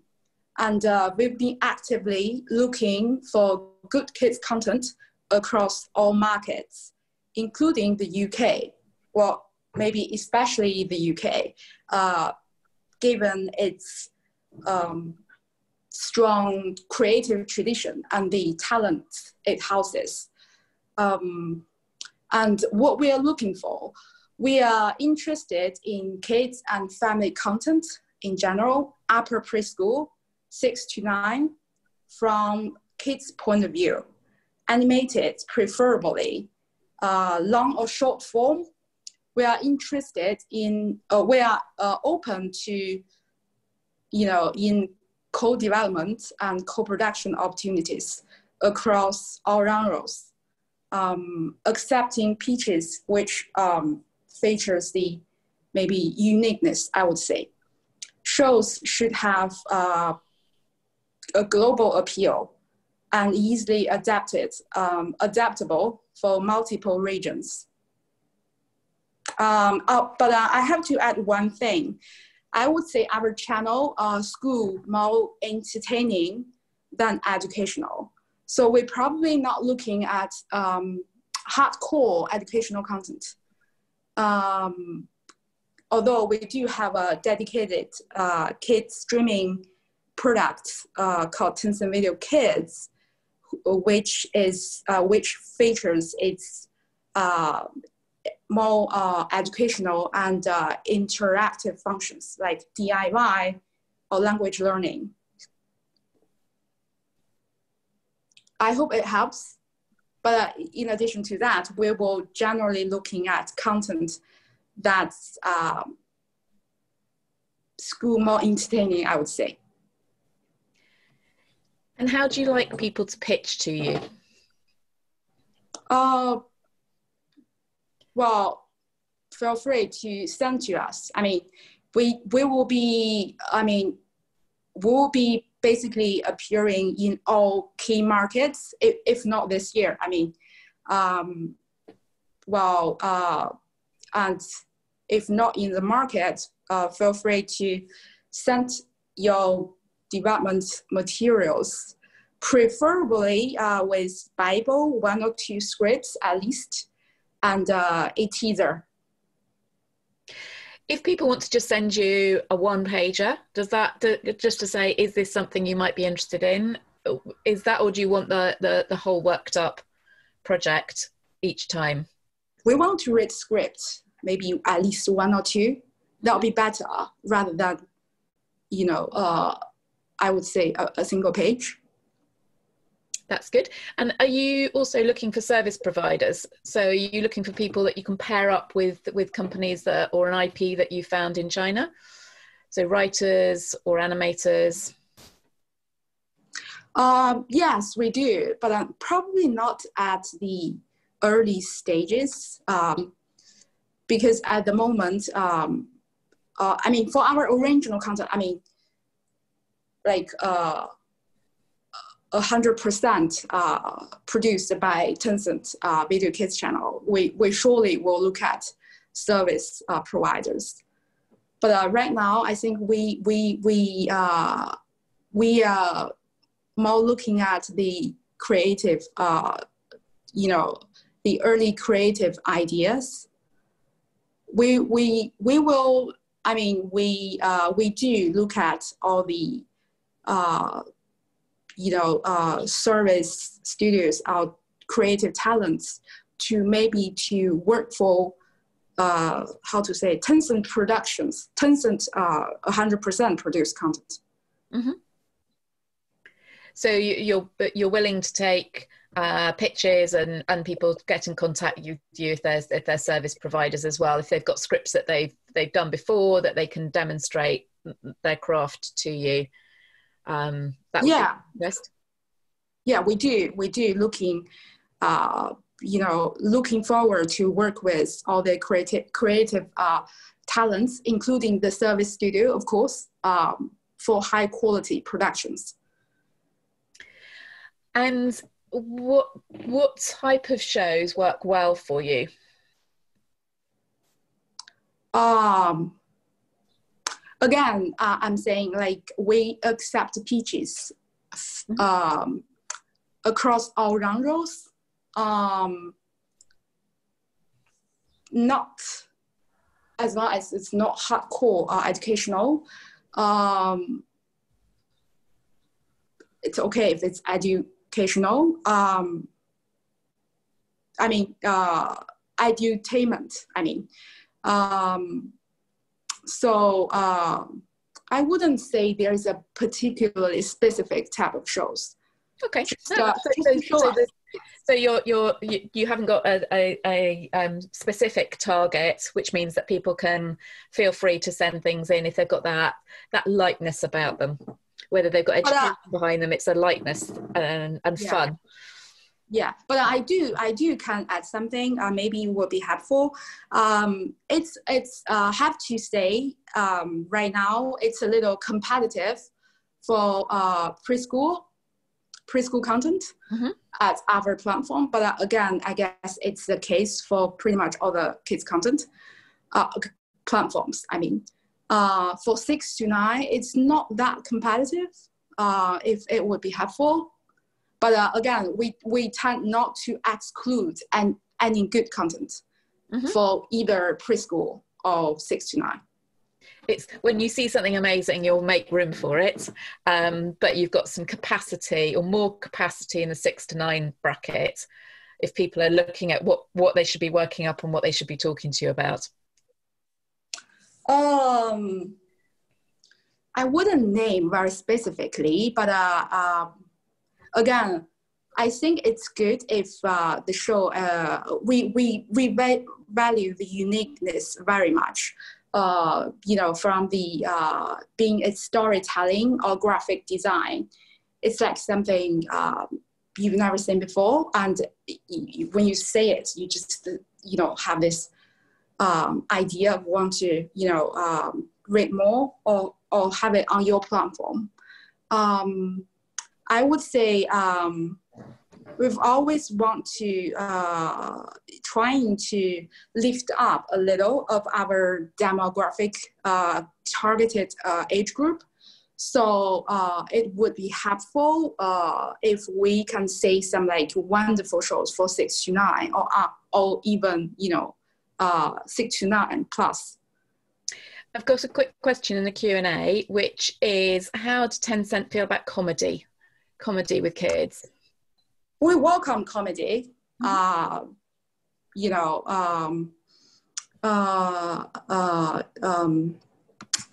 And uh, we've been actively looking for good kids content across all markets, including the UK. Well, maybe especially the UK, uh, given its um, strong creative tradition and the talent it houses. Um, and what we are looking for, we are interested in kids and family content in general, upper preschool, six to nine, from kids' point of view, animated preferably, uh, long or short form, we are interested in, uh, we are uh, open to, you know, in co-development and co-production opportunities across all genres, um, accepting pitches which um, features the maybe uniqueness, I would say. Shows should have uh, a global appeal and easily adapted, um, adaptable for multiple regions. Um, oh, but uh, I have to add one thing. I would say our channel uh, school more entertaining than educational. So we're probably not looking at um, hardcore educational content. Um, although we do have a dedicated uh, kids streaming product uh, called Tencent Video Kids, which is uh, which features its uh, more uh, educational and uh, interactive functions like DIY or language learning. I hope it helps. But uh, in addition to that, we will generally looking at content that's um, school more entertaining, I would say. And how do you like people to pitch to you? Uh, well, feel free to send to us. I mean, we we will be. I mean, we'll be basically appearing in all key markets, if, if not this year. I mean, um, well, uh, and if not in the market, uh, feel free to send your development materials, preferably uh, with Bible, one or two scripts at least, and uh, a teaser. If people want to just send you a one pager, does that just to say, is this something you might be interested in? Is that, or do you want the, the, the whole worked up project each time? We want to read scripts, maybe at least one or two. That'll be better rather than, you know, uh, I would say, a, a single page. That's good. And are you also looking for service providers? So are you looking for people that you can pair up with with companies that or an IP that you found in China? So writers or animators? Um, yes, we do, but uh, probably not at the early stages um, because at the moment, um, uh, I mean, for our original content, I mean, like uh, a hundred percent uh, produced by Tencent uh, Video Kids channel, we, we surely will look at service uh, providers. But uh, right now, I think we we we uh, we are more looking at the creative, uh, you know, the early creative ideas. We we we will. I mean, we we do look at all the you know, uh, service studios, our creative talents to maybe to work for, uh, how to say, Tencent Productions, Tencent uh, 100% produce content. Mm-hmm. So you, you're you're willing to take uh, pitches and, and people get in contact with you if there's if there's service providers as well if they've got scripts that they've they've done before that they can demonstrate their craft to you um, that yeah. best. Yeah, we do. We do looking, uh, you know, looking forward to work with all the creative creative uh, talents, including the service studio, of course, um, for high quality productions. And what what type of shows work well for you? Um, again, uh, I'm saying like we accept pitches mm-hmm. um, across all genres. Um, not as long as it's not hardcore uh, educational. Um, it's okay if it's educational. Um, I mean, uh, edutainment. I mean, um, so um, I wouldn't say there is a particularly specific type of shows. Okay. No, so, so, so, so, you're, you're, you, you haven't got a, a, a um, specific target, which means that people can feel free to send things in if they've got that, that lightness about them. Whether they've got education uh, behind them, it's a lightness and, and yeah. fun yeah but i do i do can add something uh, maybe it will be helpful. Um, it's it's uh, have to say um, right now it's a little competitive for uh, preschool preschool content mm-hmm. at our platform but uh, again i guess it's the case for pretty much all the kids content uh, platforms i mean. Uh, for six to nine it's not that competitive if it would be helpful but uh, again, we, we tend not to exclude an, any good content mm-hmm. for either preschool or six to nine. It's when you see something amazing, you'll make room for it. Um, but you've got some capacity or more capacity in the six to nine bracket if people are looking at what, what they should be working up and what they should be talking to you about. Um, I wouldn't name very specifically, but uh, um, again, I think it's good if uh, the show uh, we we we value the uniqueness very much. Uh, you know, from the uh, being a storytelling or graphic design, it's like something um, you've never seen before, and when you say it, you just you know have this um, idea of want to you know um, read more or or have it on your platform. Um, I would say um, we've always want to uh, trying to lift up a little of our demographic uh, targeted uh, age group. So uh, it would be helpful uh, if we can say some like wonderful shows for six to nine or uh, or even you know six to nine plus. I've got a quick question in the Q and A, which is how does Tencent feel about comedy? Comedy with kids? We welcome comedy. Mm-hmm. Uh, you know, um, uh, uh, um,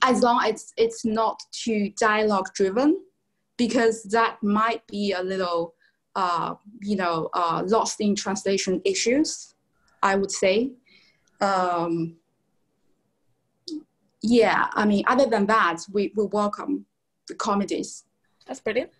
as long as it's not too dialogue driven. because that might be a little, uh, you know, uh, lost in translation issues, I would say. Um, yeah, I mean, other than that, we, we welcome the comedies. That's brilliant.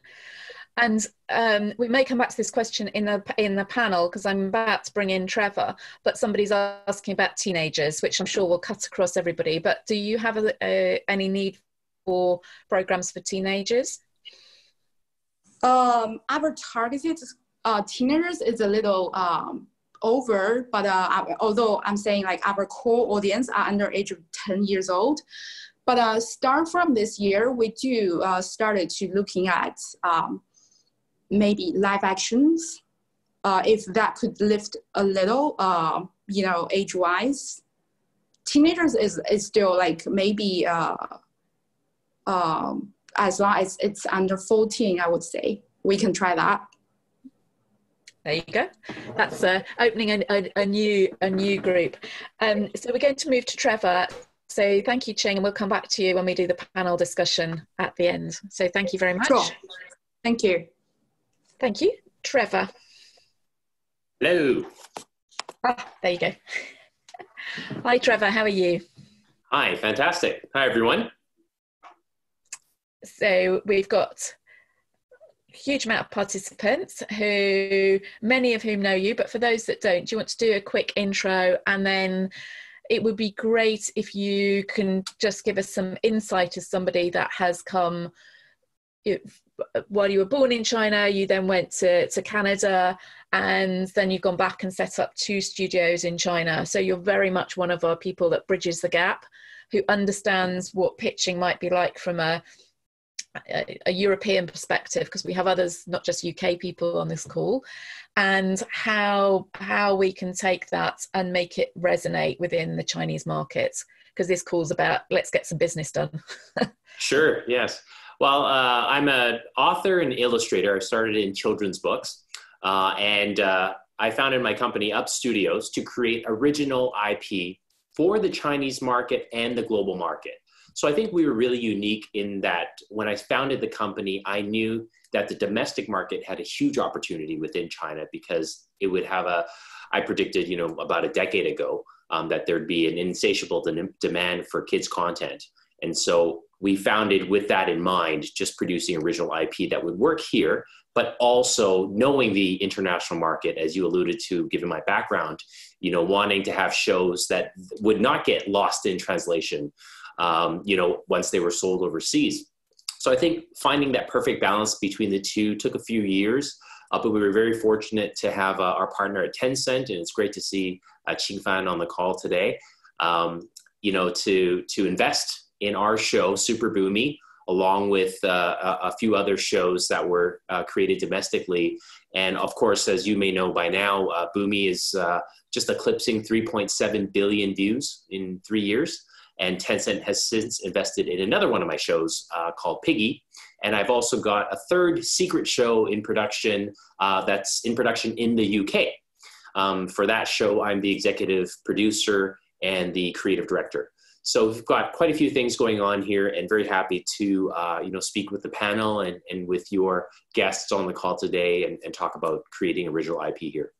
And um, we may come back to this question in the in the panel because I'm about to bring in Trevor. But somebody's asking about teenagers, which I'm sure will cut across everybody. But do you have a, a, any need for programs for teenagers? Um, our targeted uh, teenagers is a little um, over, but uh, although I'm saying like our core audience are under age of 10 years old, but uh, start from this year, we do uh, started to looking at um, maybe live actions, uh, if that could lift a little, uh, you know, age-wise. Teenagers is, is still like maybe uh, um, as long as it's under 14, I would say we can try that. There you go. That's uh, opening a, a, a, new a new group. Um, so we're going to move to Trevor. So thank you, Qing, and we'll come back to you when we do the panel discussion at the end. So thank you very much. Sure. Thank you. Thank you. Trevor. Hello. Ah, there you go. Hi, Trevor. How are you? Hi, fantastic. Hi, everyone. So we've got a huge amount of participants who many of whom know you but for those that don't do you want to do a quick intro and then it would be great if you can just give us some insight as somebody that has come while you were born in China, you then went to, to Canada, and then you've gone back and set up two studios in China. So you're very much one of our people that bridges the gap, who understands what pitching might be like from a a, a European perspective, because we have others, not just UK people on this call, and how how we can take that and make it resonate within the Chinese market. Because this call's about let's get some business done. sure. Yes. Well, uh, I'm an author and illustrator. I started in children's books, uh, and uh, I founded my company Up Studios to create original IP for the Chinese market and the global market. So I think we were really unique in that when I founded the company, I knew that the domestic market had a huge opportunity within China because it would have a, I predicted, you know, about a decade ago um, that there'd be an insatiable de- demand for kids' content. And so we founded with that in mind, just producing original IP that would work here, but also knowing the international market, as you alluded to, given my background, you know, wanting to have shows that would not get lost in translation, um, you know, once they were sold overseas. So I think finding that perfect balance between the two took a few years, uh, but we were very fortunate to have uh, our partner at Tencent, and it's great to see uh, Qing Fan on the call today. Um, you know, to to invest in our show, Super Boomy, along with uh, a, few other shows that were uh, created domestically. And of course, as you may know by now, uh, Boomy is uh, just eclipsing 3.7 billion views in three years. And Tencent has since invested in another one of my shows uh, called Piggy. And I've also got a third secret show in production uh, that's in production in the UK. Um, for that show, I'm the executive producer and the creative director. So we've got quite a few things going on here, and very happy to uh, you know speak with the panel and, and with your guests on the call today and, and talk about creating original IP here.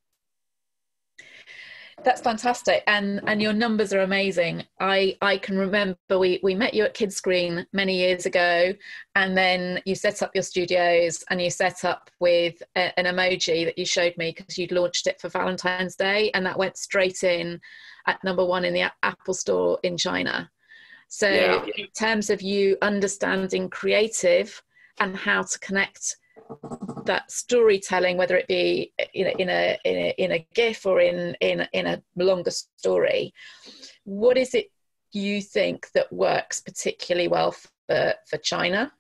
That's fantastic, and and your numbers are amazing. I I can remember we we met you at Kidscreen many years ago, and then you set up your studios and you set up with a, an emoji that you showed me because you'd launched it for Valentine's Day, and that went straight in at number one in the Apple Store in China. So yeah. in terms of you understanding creative and how to connect that storytelling, whether it be in a, in a, in a, in a GIF or in, in, in a longer story, what is it you think that works particularly well for, for China?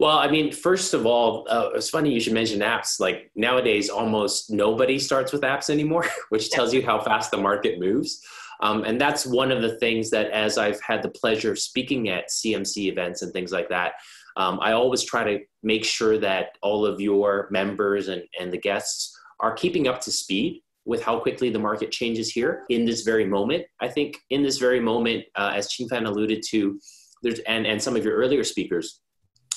Well, I mean, first of all, uh, it's funny you should mention apps. Like nowadays, almost nobody starts with apps anymore, which tells you how fast the market moves. Um, and that's one of the things that, as I've had the pleasure of speaking at CMC events and things like that, um, I always try to make sure that all of your members and, and the guests are keeping up to speed with how quickly the market changes here in this very moment. I think in this very moment, uh, as Qing Fan alluded to, there's and, and some of your earlier speakers,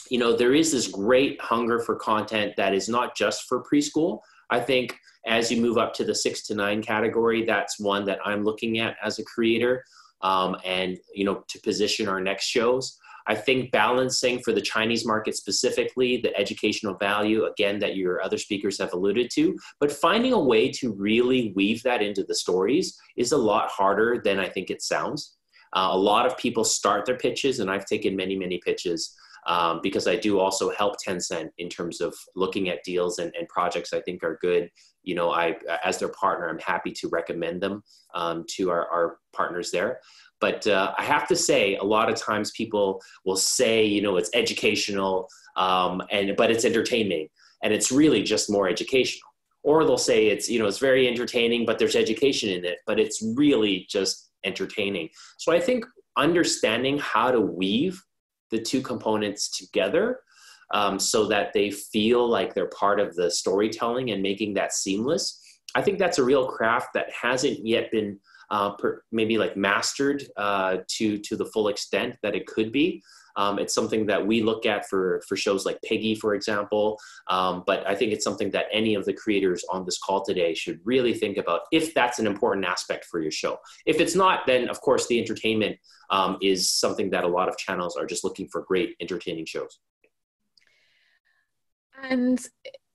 you know, there is this great hunger for content that is not just for preschool. I think as you move up to the six to nine category, that's one that I'm looking at as a creator. Um, and you know, to position our next shows. I think balancing for the Chinese market specifically, the educational value, again, that your other speakers have alluded to, but finding a way to really weave that into the stories is a lot harder than I think it sounds. Uh, a lot of people start their pitches, and I've taken many, many pitches um, because I do also help Tencent in terms of looking at deals and, and, projects I think are good. You know, I as their partner, I'm happy to recommend them um, to our, our partners there. But uh, I have to say, a lot of times people will say, you know, it's educational, um, and but it's entertaining, and it's really just more educational. Or they'll say it's, you know, it's very entertaining, but there's education in it, but it's really just entertaining. So I think understanding how to weave the two components together um, so that they feel like they're part of the storytelling and making that seamless. I think that's a real craft that hasn't yet been uh, per, maybe like mastered uh, to to the full extent that it could be. Um, it's something that we look at for for shows like Piggy, for example. Um, but I think it's something that any of the creators on this call today should really think about if that's an important aspect for your show. If it's not, then of course the entertainment um, is something that a lot of channels are just looking for great entertaining shows. And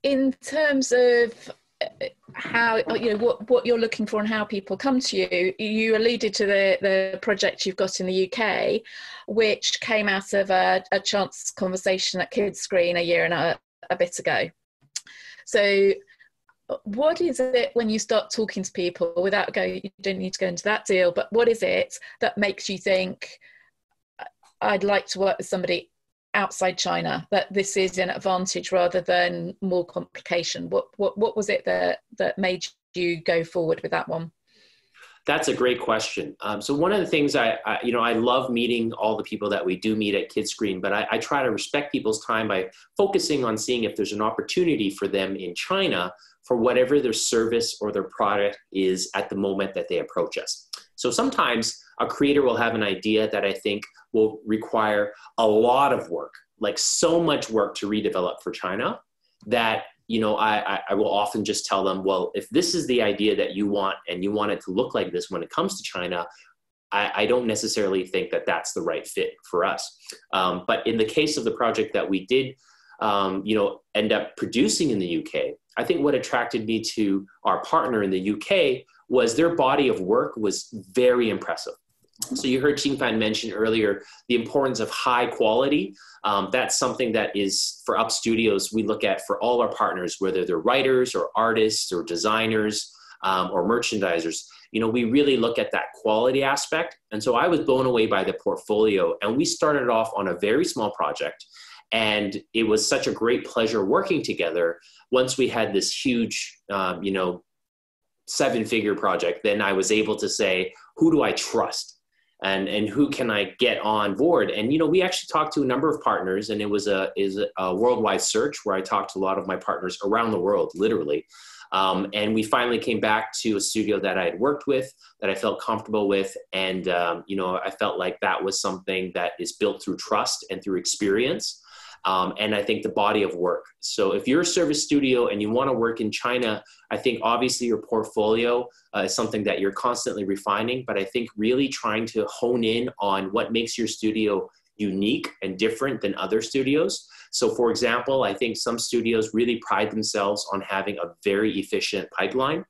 in terms of how uh, you know what what you're looking for and how people come to you. You alluded to the the project you've got in the uk which came out of a, a chance conversation at Kidscreen a year and a, a bit ago. So what is it when you start talking to people without going you don't need to go into that deal but what is it that makes you think i'd like to work with somebody outside China that this is an advantage rather than more complication? What what what was it that that made you go forward with that one? That's a great question. Um, so one of the things I, I, you know, I love meeting all the people that we do meet at Kidscreen, but I, I try to respect people's time by focusing on seeing if there's an opportunity for them in China for whatever their service or their product is at the moment that they approach us. So sometimes a creator will have an idea that I think will require a lot of work, like so much work to redevelop for China that you know I, I will often just tell them, well, if this is the idea that you want and you want it to look like this when it comes to China, I, I don't necessarily think that that's the right fit for us. Um, but in the case of the project that we did, um, you know, end up producing in the UK, I think what attracted me to our partner in the UK was their body of work was very impressive. So you heard Fan mention earlier the importance of high quality. Um, that's something that is for Up Studios we look at for all our partners, whether they're writers or artists or designers um, or merchandisers. You know, we really look at that quality aspect. And so I was blown away by the portfolio, and we started off on a very small project. And it was such a great pleasure working together. Once we had this huge, um, you know, seven figure project, then I was able to say, who do I trust? And and who can I get on board? And you know, we actually talked to a number of partners, and it was a is a worldwide search where I talked to a lot of my partners around the world, literally. Um, and we finally came back to a studio that I had worked with, that I felt comfortable with, and um, you know, I felt like that was something that is built through trust and through experience. Um, and I think the body of work. So if you're a service studio and you want to work in China, I think obviously your portfolio uh, is something that you're constantly refining, but I think really trying to hone in on what makes your studio unique and different than other studios. So, for example, I think some studios really pride themselves on having a very efficient pipeline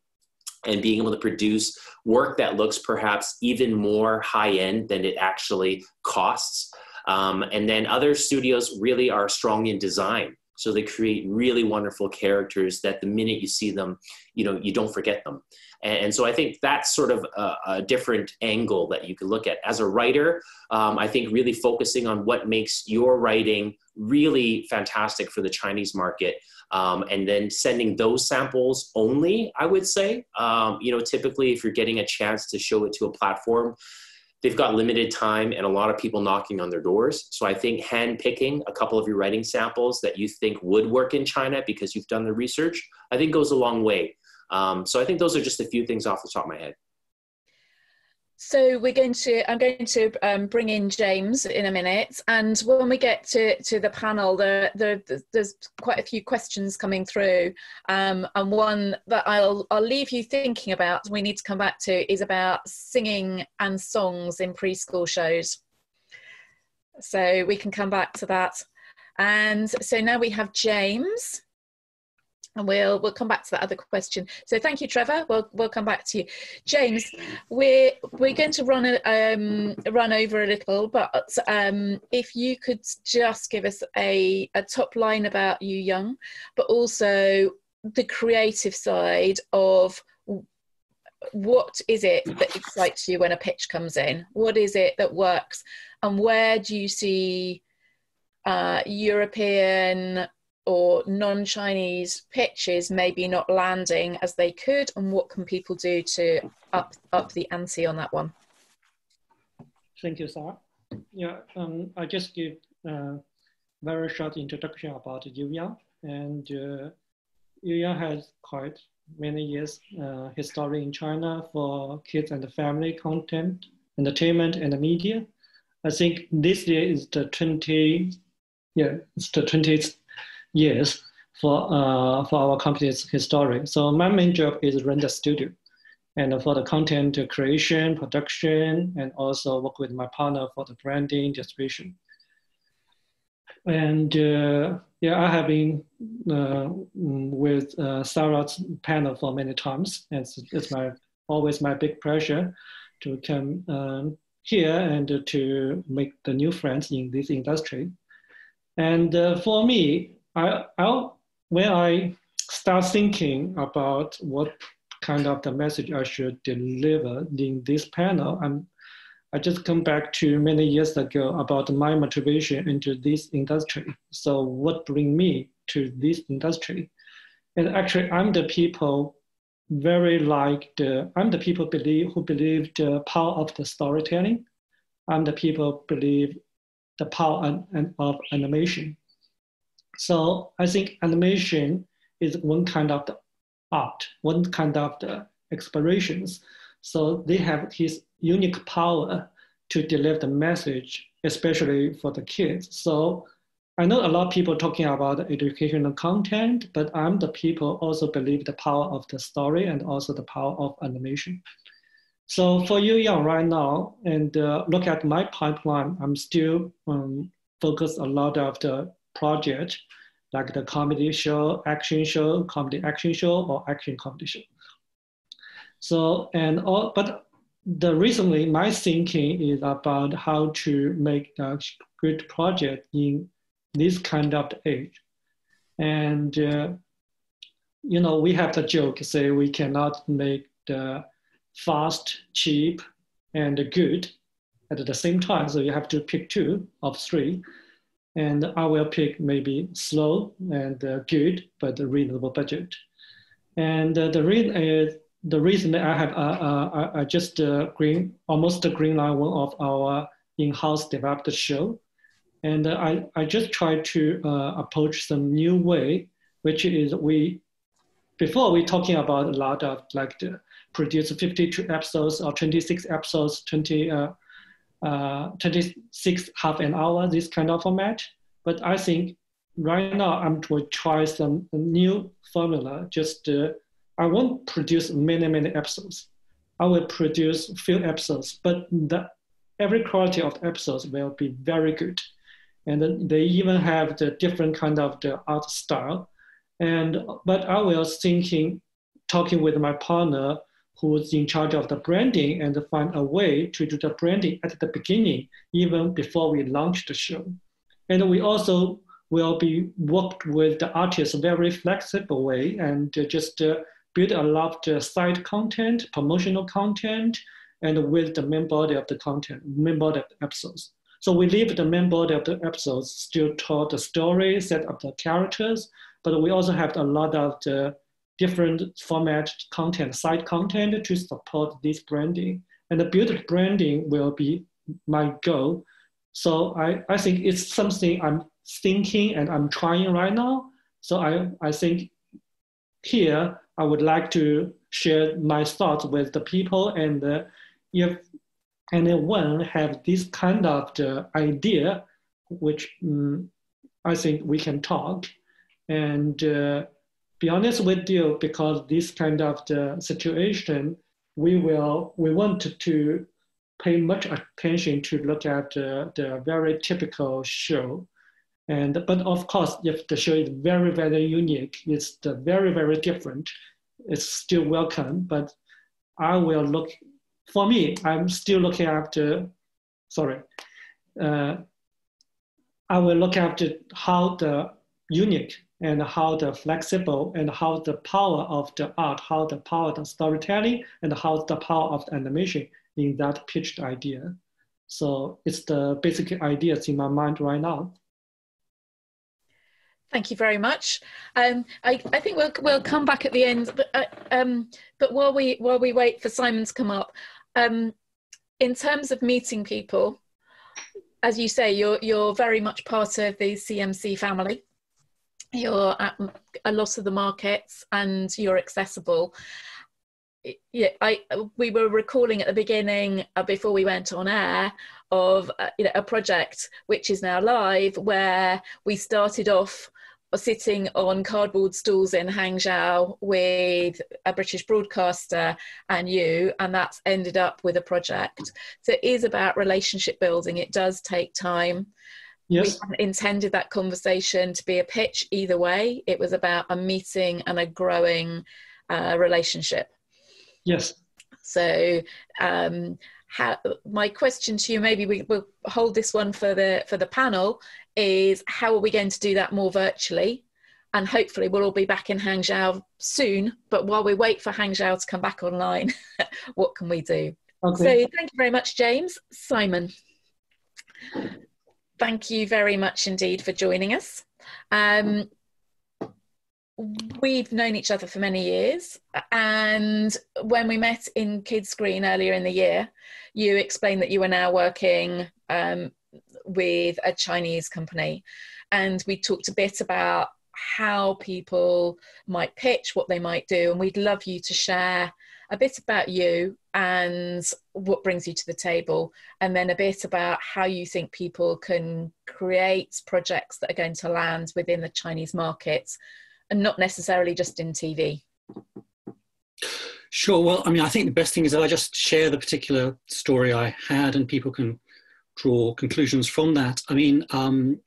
and being able to produce work that looks perhaps even more high end than it actually costs. Um, and then other studios really are strong in design. So they create really wonderful characters that the minute you see them, you know, you don't forget them. And, so I think that's sort of a, a, different angle that you can look at. As a writer, um, I think really focusing on what makes your writing really fantastic for the Chinese market. Um, and then sending those samples only, I would say. Um, you know, typically if you're getting a chance to show it to a platform, they've got limited time and a lot of people knocking on their doors. So I think hand picking a couple of your writing samples that you think would work in China because you've done the research, I think goes a long way. Um, so I think those are just a few things off the top of my head. So we're going to. I'm going to um, bring in James in a minute, and when we get to, to the panel, there, there, there's quite a few questions coming through, um, and one that I'll I'll leave you thinking about. We need to come back to is about singing and songs in preschool shows. So we can come back to that, and so now we have James and we'll we'll come back to that other question. So thank you, Trevor. We'll we'll come back to you, James. We're we're going to run a, um, run over a little, but um, if you could just give us a a top line about UYoung, but also the creative side of what is it that excites you when a pitch comes in? What is it that works, and where do you see uh, European or non-Chinese pitches maybe not landing as they could, and what can people do to up up the ante on that one? Thank you, Sarah. Yeah, um, I just give a very short introduction about UYoung, and uh, UYoung has quite many years uh, history in China for kids and family content, entertainment, and the media. I think this year is the 20, yeah, it's the 20th years for, uh, for our company's history. So my main job is the studio and for the content creation, production, and also work with my partner for the branding, distribution. And uh, yeah, I have been uh, with uh, Sarah's panel for many times, and it's, it's, my always my big pleasure to come um, here and to make the new friends in this industry. And uh, for me, I, I when I start thinking about what kind of the message I should deliver in this panel, I'm, I just come back to many years ago about my motivation into this industry. So what bring me to this industry? And actually, I'm the people very like the, I'm the people believe who believe the power of the storytelling. I'm the people believe the power and of animation. So I think animation is one kind of art, one kind of the explorations. So they have his unique power to deliver the message, especially for the kids. So I know a lot of people talking about educational content, but I'm the people also believe the power of the story and also the power of animation. So for UYoung right now, and uh, look at my pipeline, I'm still um, focused a lot of the project, like the comedy show, action show, comedy action show, or action comedy show. So, and all, but the recently my thinking is about how to make a good project in this kind of age. And, uh, you know, we have the joke, say we cannot make the fast, cheap, and good at the same time. So you have to pick two of three and I will pick maybe slow and uh, good, but a reasonable budget. And uh, the reason is the reason that I have uh, uh, just uh, green almost green line one of our in-house developed show, and uh, I I just try to uh, approach some new way, which is we before we talking about a lot of like the produce 52 episodes or 26 episodes, 20 uh, 26 half an hour, this kind of format. But I think right now I'm to try some new formula. Just uh, I won't produce many, many episodes. I will produce few episodes, but the, every quality of episodes will be very good. And they even have the different kind of the art style. And, but I was thinking, talking with my partner, who's in charge of the branding and find a way to do the branding at the beginning, even before we launch the show. And we also will be worked with the artists very flexible way and just uh, build a lot of side content, promotional content, and with the main body of the content, main body of the episodes. So we leave the main body of the episodes still tell the story, set up the characters, but we also have a lot of the different format content, site content to support this branding. And the build branding will be my goal. So I, I think it's something I'm thinking and I'm trying right now. So I, I think here I would like to share my thoughts with the people. And uh, if anyone have this kind of the idea, which um, I think we can talk. And uh, be honest with you, because this kind of the situation, we will we want to, pay much attention to look at the very typical show. And but of course, if the show is very very unique, it's the very very different. It's still welcome. But I will look. For me, I'm still looking after. Sorry, uh, I will look after how the unique and how the flexible and how the power of the art, how the power of the storytelling, and how the power of the animation in that pitched idea. So it's the basic ideas in my mind right now. Thank you very much. Um, I, I, think we'll we'll come back at the end, but uh, um, but while we while we wait for Simon to come up, um, in terms of meeting people, as you say, you're you're very much part of the CMC family. You're at a lot of the markets, and you're accessible yeah, I we were recalling at the beginning uh, before we went on air of uh, you know a project which is now live where we started off sitting on cardboard stools in Hangzhou with a British broadcaster and you, and that's ended up with a project. So it is about relationship building. It does take time. Yes. We intended that conversation to be a pitch either way. It was about a meeting and a growing uh, relationship. Yes. So, um, how, my question to you, maybe we will hold this one for the for the panel, is how are we going to do that more virtually? And hopefully we'll all be back in Hangzhou soon. But while we wait for Hangzhou to come back online, what can we do? Okay. So thank you very much, James. Simon, thank you very much indeed for joining us. Um, we've known each other for many years and when we met in Kidscreen earlier in the year you explained that you were now working um, with a chinese company and we talked a bit about how people might pitch what they might do and we'd love you to share a bit about you and what brings you to the table and then a bit about how you think people can create projects that are going to land within the chinese market and not necessarily just in TV? Sure. Well, I mean, I think the best thing is that I just share the particular story I had, and people can draw conclusions from that. I mean, um,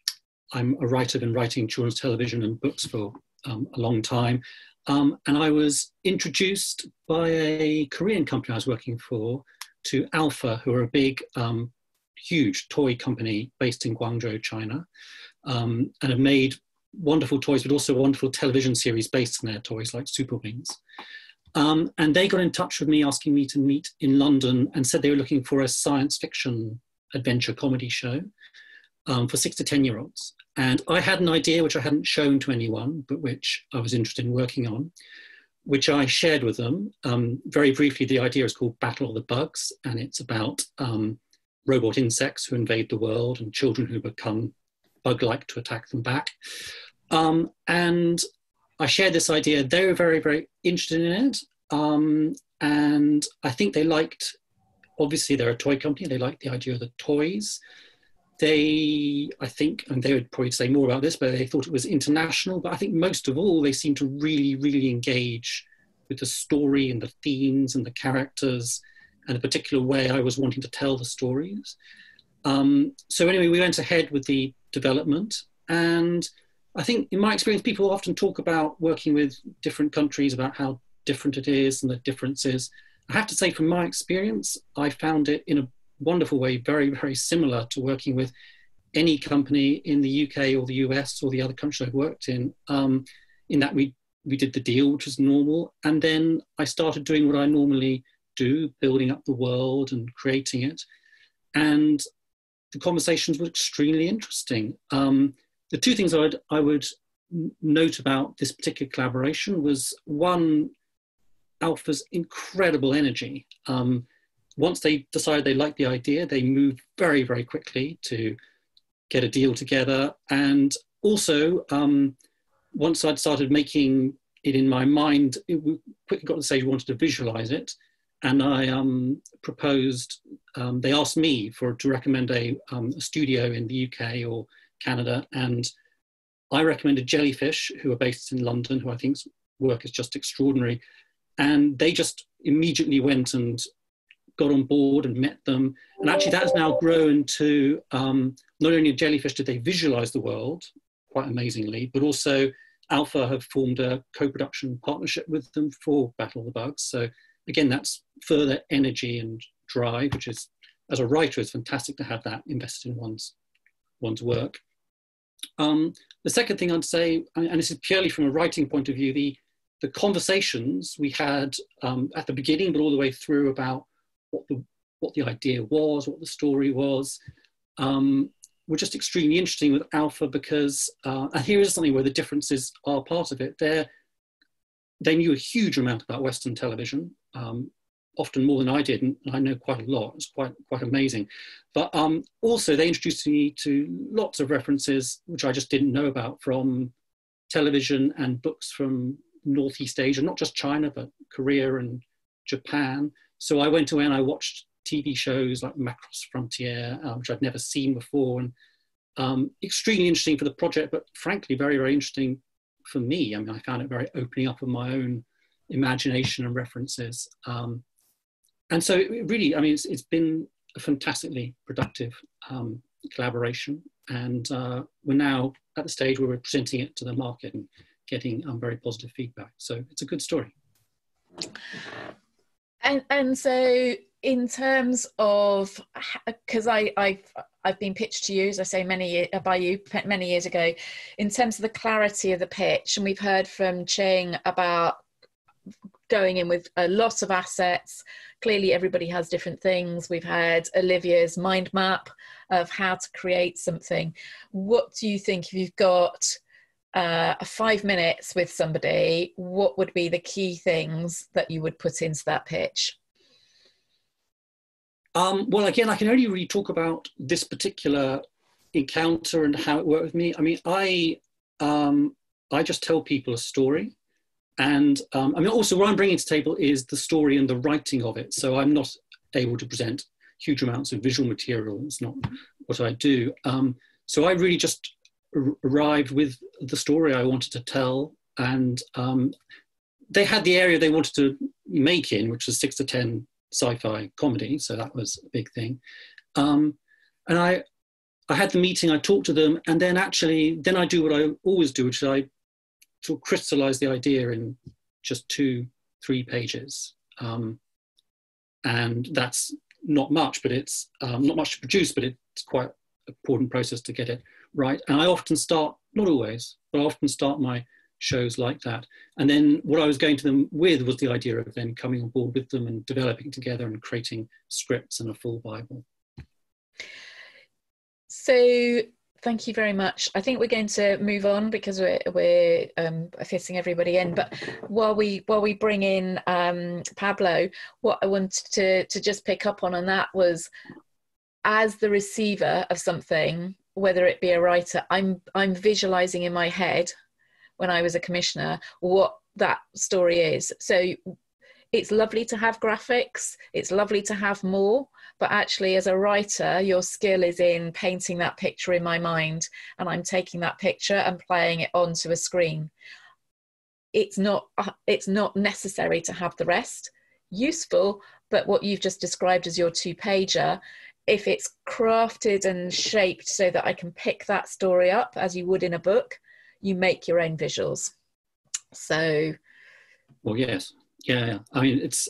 I'm a writer, been writing children's television and books for um, a long time, um, and I was introduced by a Korean company I was working for to Alpha, who are a big, um, huge toy company based in Guangzhou, China, um, and have made wonderful toys, but also wonderful television series based on their toys, like Super Wings. Um, and they got in touch with me asking me to meet in London and said they were looking for a science fiction adventure comedy show um, for six to 10 year olds. And I had an idea which I hadn't shown to anyone, but which I was interested in working on, which I shared with them. Um, very briefly, the idea is called Battle of the Bugs, and it's about um, robot insects who invade the world and children who become bug like to attack them back. Um, and I shared this idea. They were very, very interested in it. Um, and I think they liked, obviously, they're a toy company. They liked the idea of the toys. They, I think, and they would probably say more about this, but they thought it was international. But I think most of all, they seemed to really, really engage with the story and the themes and the characters and the particular way I was wanting to tell the stories. Um, so anyway, we went ahead with the development and I think in my experience, people often talk about working with different countries, about how different it is and the differences. I have to say, from my experience, I found it in a wonderful way very, very similar to working with any company in the UK or the US or the other countries I've worked in, um, in that we, we did the deal, which was normal. And then I started doing what I normally do, building up the world and creating it. And the conversations were extremely interesting. Um, the two things I would, I would note about this particular collaboration was one, Alpha's incredible energy. Um, once they decided they liked the idea, they moved very, very quickly to get a deal together. And also, um, once I'd started making it in my mind, it quickly got to the stage we wanted to visualize it. and I um, proposed. Um, they asked me for to recommend a, um, a, studio in the UK or Canada, and I recommended Jellyfish, who are based in London, who I think's work is just extraordinary, and they just immediately went and got on board and met them, and actually that has now grown to um, not only Jellyfish did they visualize the world quite amazingly, but also Alpha have formed a co-production partnership with them for Battle of the Bugs. So again, that's further energy and drive, which is, as a writer, it's fantastic to have that invested in one's, one's work. Um, the second thing I'd say, and this is purely from a writing point of view, the, the conversations we had um, at the beginning, but all the way through about what the, what the idea was, what the story was, um, were just extremely interesting with Alpha because, uh, and here is something where the differences are part of it. They're, they knew a huge amount about Western television, um, often more than I did, and I know quite a lot. It's quite quite amazing. But um, also, they introduced me to lots of references which I just didn't know about from television and books from Northeast Asia, not just China, but Korea and Japan. So I went away and I watched TV shows like Macross Frontier, uh, which I'd never seen before, and um, extremely interesting for the project, but frankly, very, very interesting for me. I mean, I found it very opening up of my own imagination and references. Um, and so, it really, I mean, it's, it's been a fantastically productive um, collaboration, and uh, we're now at the stage where we're presenting it to the market and getting um, very positive feedback. So, it's a good story. And, and so in terms of because I I've I've been pitched to you as I say many uh, by you many years ago in terms of the clarity of the pitch and we've heard from Qing about going in with a lot of assets. Clearly everybody has different things. We've had Olivia's mind map of how to create something. What do you think if you've got uh, five minutes with somebody what would be the key things that you would put into that pitch um, well, again, I can only really talk about this particular encounter and how it worked with me. I mean, I um, I just tell people a story, and um, I mean, also what I'm bringing to table is the story and the writing of it. So I'm not able to present huge amounts of visual material. It's not what I do. Um, so I really just arrived with the story I wanted to tell, and um, they had the area they wanted to make in, which was six to ten sci-fi comedy, so that was a big thing. Um, and I, I had the meeting, I talked to them, and then actually, then I do what I always do, which is I sort of crystallize the idea in just two, three pages. Um, and that's not much, but it's um, not much to produce, but it's quite an important process to get it right. And I often start, not always, but I often start my shows like that. And then what I was going to them with was the idea of them coming on board with them and developing together and creating scripts and a full Bible. So thank you very much. I think we're going to move on because we're, we're um, fitting everybody in. But while we while we bring in um, Pablo, what I wanted to to just pick up on on that was as the receiver of something, whether it be a writer, I'm I'm visualizing in my head when I was a commissioner what that story is. So it's lovely to have graphics, it's lovely to have more, but actually, as a writer, your skill is in painting that picture in my mind, and I'm taking that picture and playing it onto a screen. It's not, it's not necessary to have the rest. Useful, but what you've just described as your two pager, if it's crafted and shaped so that I can pick that story up as you would in a book, you make your own visuals. So, well, yes, yeah. I mean, it's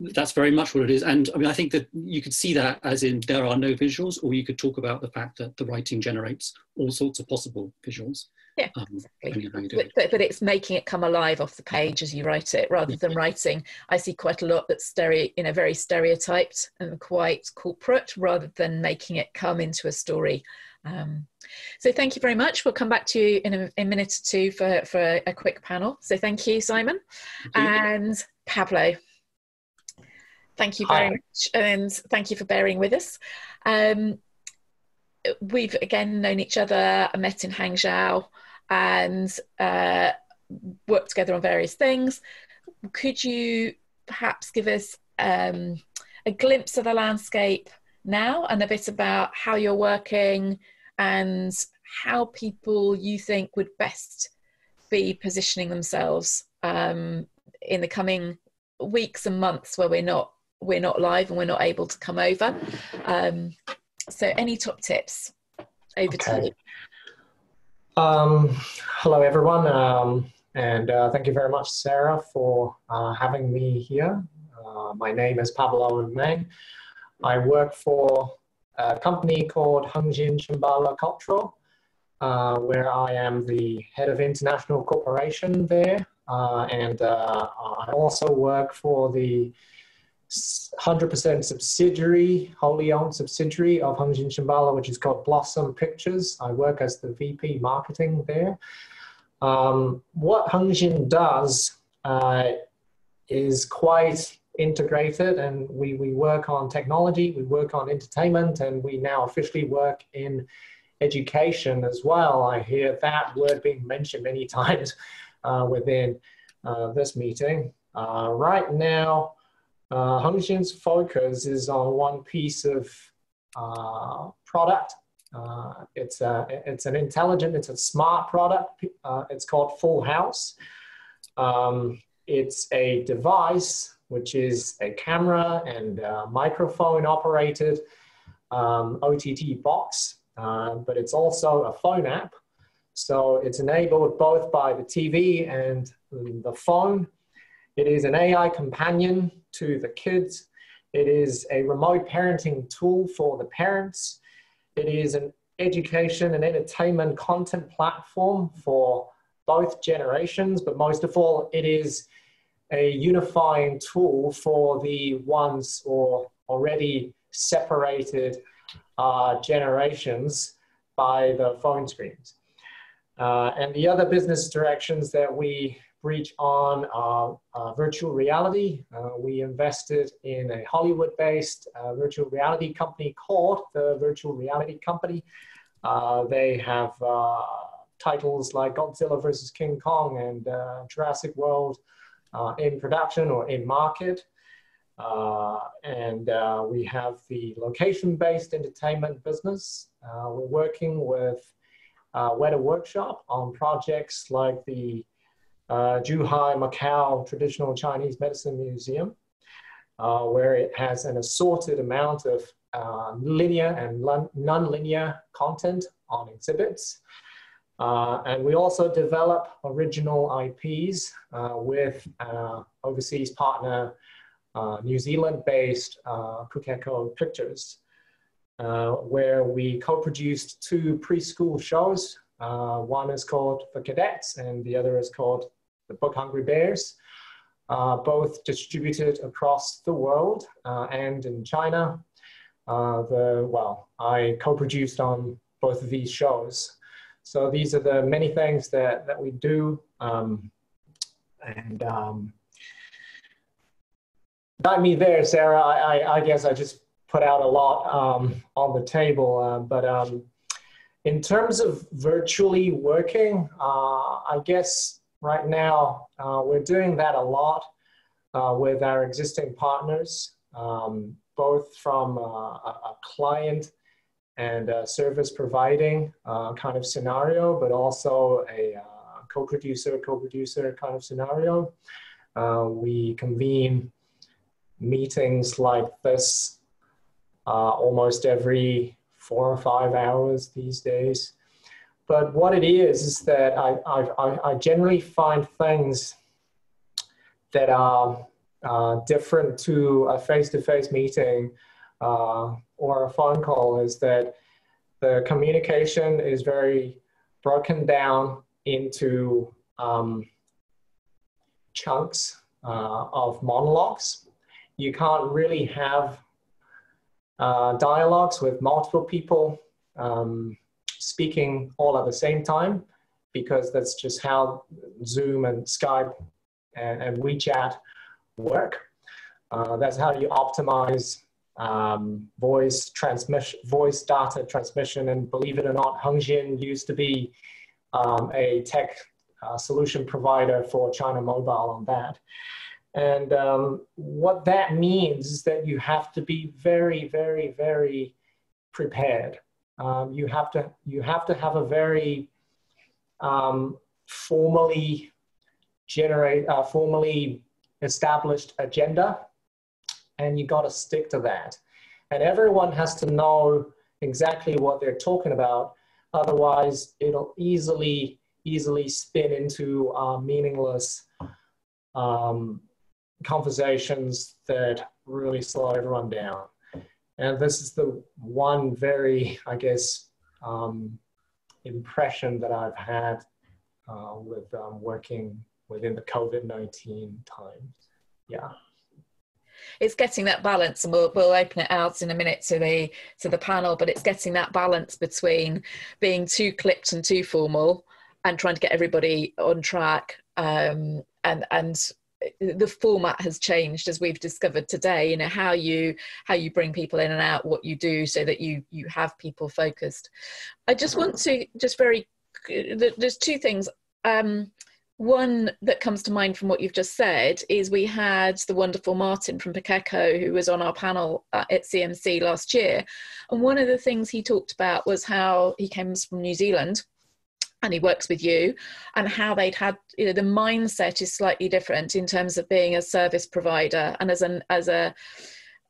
that's very much what it is, and I mean, I think that you could see that as in there are no visuals, or you could talk about the fact that the writing generates all sorts of possible visuals. Yeah, um, exactly. But, but, but, it's making it come alive off the page as you write it, rather than writing. I see quite a lot that's stereo, you know, very stereotyped and quite corporate, rather than making it come into a story um, so thank you very much. We'll come back to you in a, a minute or two for, for a quick panel. So thank you, Simon. Thank you. And Pablo. Thank you very Hi. much. And thank you for bearing with us. Um, we've again known each other, I met in Hangzhou and uh, worked together on various things. Could you perhaps give us um, a glimpse of the landscape now and a bit about how you're working and how people you think would best be positioning themselves um, in the coming weeks and months where we're not we're not live and we're not able to come over. Um, so, any top tips? Over okay. to you. Um, hello, everyone, um, and uh, thank you very much, Sarah, for uh, having me here. Uh, my name is Pablo Meng. I work for a company called Hengxin Shambala Cultural, uh, where I am the head of international corporation there. Uh, and uh, I also work for the 100% subsidiary, wholly owned subsidiary of Hengxin Shambala, which is called Blossom Pictures. I work as the VP marketing there. Um, what Hengxin does uh, is quite integrated and we, we work on technology, we work on entertainment, and we now officially work in education as well. I hear that word being mentioned many times uh, within uh, this meeting. Uh, right now, uh, Hengxin's focus is on one piece of uh, product. Uh, it's, a, it's an intelligent, it's a smart product. Uh, it's called Full House. Um, it's a device which is a camera and a microphone operated um, OTT box, uh, but it's also a phone app. So it's enabled both by the TV and the phone. It is an AI companion to the kids. It is a remote parenting tool for the parents. It is an education and entertainment content platform for both generations, but most of all, it is a unifying tool for the ones or already separated uh, generations by the phone screens. Uh, and the other business directions that we reach on uh, uh, virtual reality. Uh, we invested in a Hollywood-based uh, virtual reality company called the Virtual Reality Company. Uh, they have uh, titles like Godzilla versus King Kong and Jurassic World in production or in market. and we have the location-based entertainment business. we're working with uh, Weta Workshop on projects like the uh, Zhuhai Macau Traditional Chinese Medicine Museum, uh, where it has an assorted amount of uh, linear and non-linear content on exhibits. Uh, and we also develop original IPs uh, with uh, overseas partner New Zealand-based uh, Pukeko Pictures, where we co-produced two preschool shows. one is called The Cadets and the other is called the Book Hungry Bears, uh, both distributed across the world uh, and in China. Uh, the, well, I co-produced on both of these shows. So these are the many things that, that we do. Um, and um, not me there, Sarah. I, I, I, guess I just put out a lot um, on the table. Uh, but um, in terms of virtually working, uh, I guess right now, uh, we're doing that a lot uh, with our existing partners, um, both from uh, a, client and a service providing uh, kind of scenario, but also a uh, co-producer, co-producer kind of scenario. we convene meetings like this almost every four or five hours these days. But what it is, is that I, I, I generally find things that are uh, different to a face-to-face meeting uh, or a phone call is that the communication is very broken down into um, chunks uh, of monologues. You can't really have uh, dialogues with multiple people. Um, speaking all at the same time because that's just how Zoom and Skype and, and WeChat work. Uh, that's how you optimize um, voice transmission, voice data transmission. And believe it or not, Hengxin used to be um, a tech uh, solution provider for China Mobile on that. And um, what that means is that you have to be very, very, very prepared. Um, you have to you have to have a very um, formally generate uh, formally established agenda, and you got to stick to that. And everyone has to know exactly what they're talking about. Otherwise, it'll easily easily spin into uh, meaningless um, conversations that really slow everyone down. And this is the one very, I guess, um, impression that I've had uh, with um, working within the COVID 19 times. Yeah. It's getting that balance, and we'll, we'll open it out in a minute to the to the panel. But it's getting that balance between being too clipped and too formal, and trying to get everybody on track, um, and and the format has changed as we've discovered today you know how you how you bring people in and out what you do so that you you have people focused. I just want to just very there's two things. Um, one that comes to mind from what you've just said is we had the wonderful Martin from Pukeko who was on our panel uh, at CMC last year. And one of the things he talked about was how he comes from New Zealand and he works with you and how they'd had you know the mindset is slightly different in terms of being a service provider and as an as a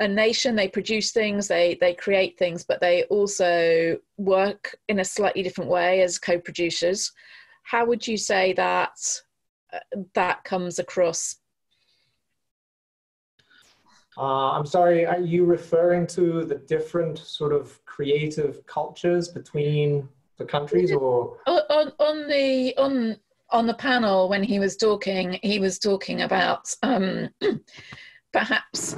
a nation they produce things they they create things but they also work in a slightly different way as co-producers. How would you say that uh, that comes across? Uh, I'm sorry, are you referring to the different sort of creative cultures between the countries or? On, on the on on the panel when he was talking he was talking about um, perhaps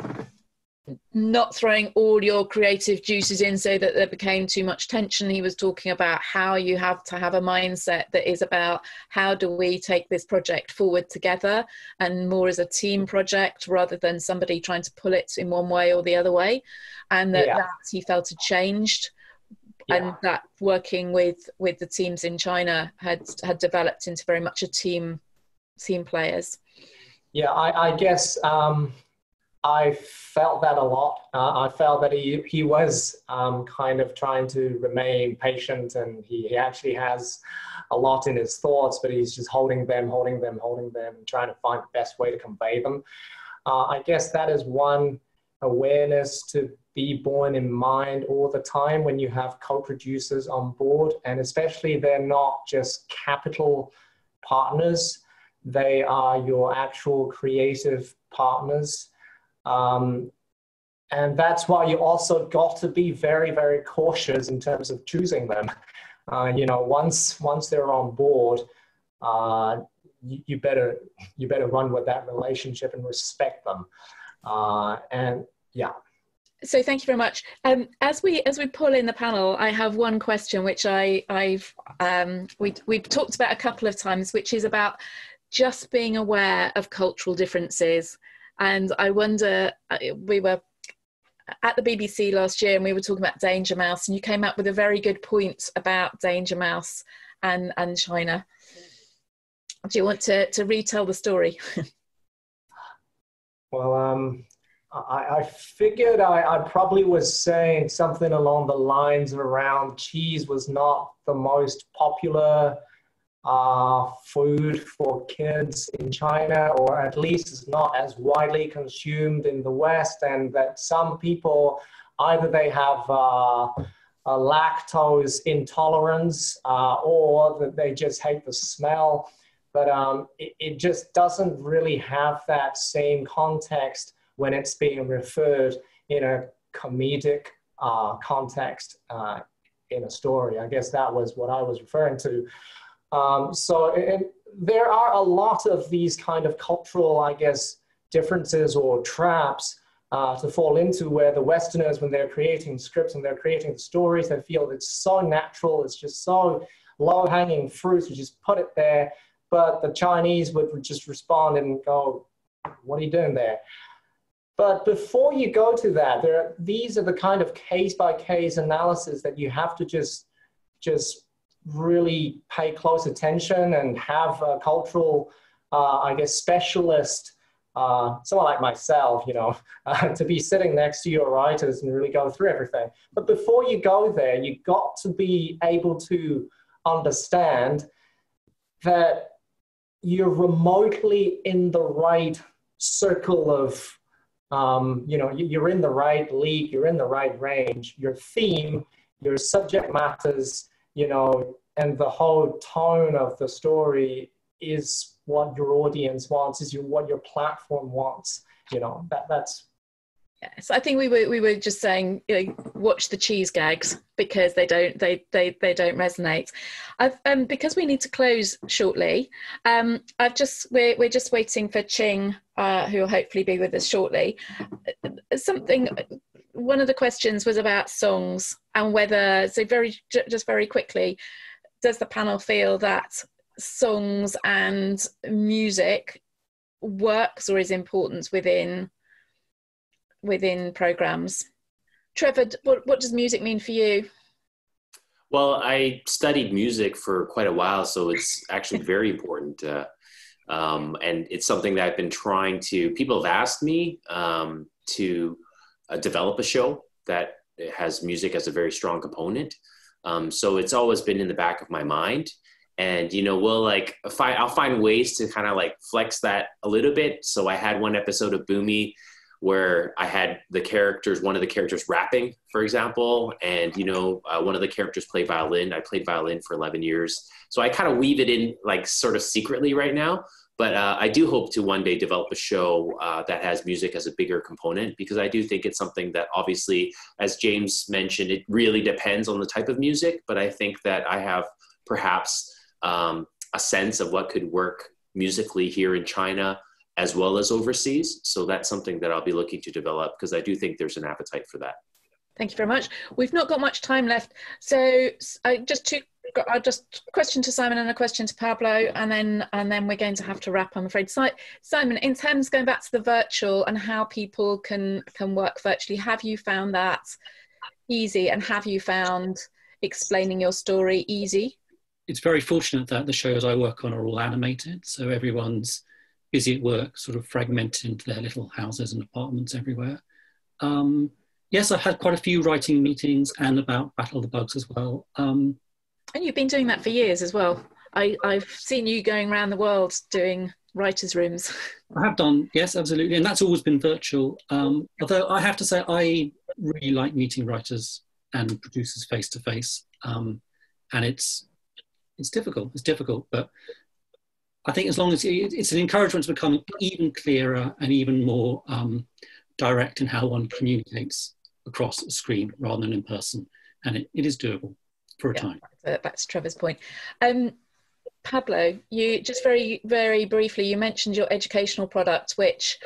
not throwing all your creative juices in so that there became too much tension. He was talking about how you have to have a mindset that is about how do we take this project forward together and more as a team project rather than somebody trying to pull it in one way or the other way. And that, yeah. that he felt had changed yeah. and that working with with the teams in China had had developed into very much a team team players. Yeah, I, I guess um, I felt that a lot. Uh, I felt that he he was um, kind of trying to remain patient, and he, he actually has a lot in his thoughts, but he's just holding them, holding them, holding them, trying to find the best way to convey them. Uh, I guess that is one awareness to be borne in mind all the time when you have co-producers on board. And especially they're not just capital partners. They are your actual creative partners. Um, and that's why you also got to be very very cautious in terms of choosing them. Uh, you know once once they're on board uh, you, you, better you better run with that relationship and respect them uh, and yeah so thank you very much. Um, as we as we pull in the panel, I have one question which I I've um, we we've talked about a couple of times, which is about just being aware of cultural differences. And I wonder, uh, we were at the BBC last year and we were talking about Danger Mouse, and you came up with a very good point about Danger Mouse and and China. Do you want to to retell the story? well, um, I, I figured I, I, probably was saying something along the lines around cheese was not the most popular uh, food for kids in China, or at least is not as widely consumed in the West, and that some people either they have uh, a lactose intolerance uh, or that they just hate the smell. But um, it, it just doesn't really have that same context when it's being referred in a comedic uh, context uh, in a story. I guess that was what I was referring to. Um, so it, there are a lot of these kind of cultural, I guess, differences or traps uh, to fall into where the Westerners, when they're creating scripts and they're creating the stories, they feel it's so natural, it's just so low hanging fruit to just put it there. But the Chinese would just respond and go, What are you doing there? But before you go to that, there are, these are the kind of case by case analysis that you have to just just really pay close attention and have a cultural, uh, I guess, specialist uh, someone like myself, you know, uh, to be sitting next to your writers and really go through everything. But before you go there, you got to be able to understand that you're remotely in the right circle of, um, you know, you're in the right league, you're in the right range. Your theme, your subject matters, you know, and the whole tone of the story is what your audience wants, is your, what your platform wants. You know, that, that's Yes, I think we were we were just saying, you know, watch the cheese gags because they don't they they, they don't resonate. I've um, because we need to close shortly. Um, I've just we're we're just waiting for Qing, uh, who will hopefully be with us shortly. Something. One of the questions was about songs and whether so very just very quickly, does the panel feel that songs and music works or is important within within programs. Trevor, what, what does music mean for you? Well, I studied music for quite a while, so it's actually very important. Uh, um, and it's something that I've been trying to, people have asked me um, to uh, develop a show that has music as a very strong component. Um, so it's always been in the back of my mind. And, you know, we'll like find, I'll find ways to kind of like flex that a little bit. So I had one episode of Boomy where I had the characters, one of the characters rapping, for example, and you know, uh, one of the characters played violin. I played violin for 11 years, so I kind of weave it in like sort of secretly right now. But uh, I do hope to one day develop a show uh, that has music as a bigger component because I do think it's something that obviously, as James mentioned, it really depends on the type of music. But I think that I have perhaps um, a sense of what could work musically here in China as well as overseas. So that's something that I'll be looking to develop because I do think there's an appetite for that. Thank you very much. We've not got much time left, so I just two, I uh, just question to Simon and a question to Pablo, and then and then we're going to have to wrap. I'm afraid. Simon, in terms going back to the virtual and how people can can work virtually, have you found that easy, and have you found explaining your story easy? It's very fortunate that the shows I work on are all animated, so everyone's busy at work, sort of fragmented into their little houses and apartments everywhere. Um, yes, I've had quite a few writing meetings and about Battle of the Bugs as well. Um, and you've been doing that for years as well. I, I've seen you going around the world doing writers' rooms. I have done, yes, absolutely, and that's always been virtual. Um, although I have to say, I really like meeting writers and producers face to face, and it's it's difficult. It's difficult, but I think as long as it's an encouragement to become even clearer and even more um, direct in how one communicates across a screen rather than in person. And it, it is doable for a yeah, time. Back to Trevor's point. Um, Pablo, you just very, very briefly, you mentioned your educational product, which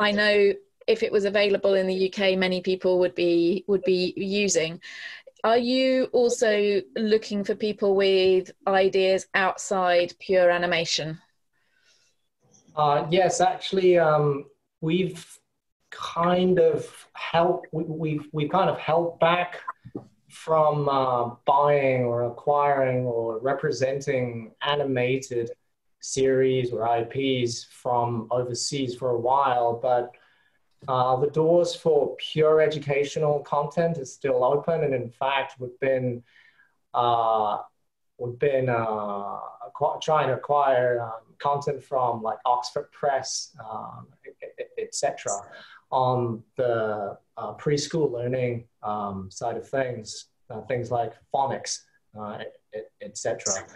I know if it was available in the UK, many people would be would be using. Are you also looking for people with ideas outside pure animation? Uh, yes, actually, um, we've kind of helped. We, we've we kind of held back from uh, buying or acquiring or representing animated series or IPs from overseas for a while, but uh, the doors for pure educational content is still open, and in fact, we've been uh, we've been uh, trying to acquire um, content from like Oxford Press, um, etc., on the uh, preschool learning um, side of things, uh, things like phonics, uh, etc.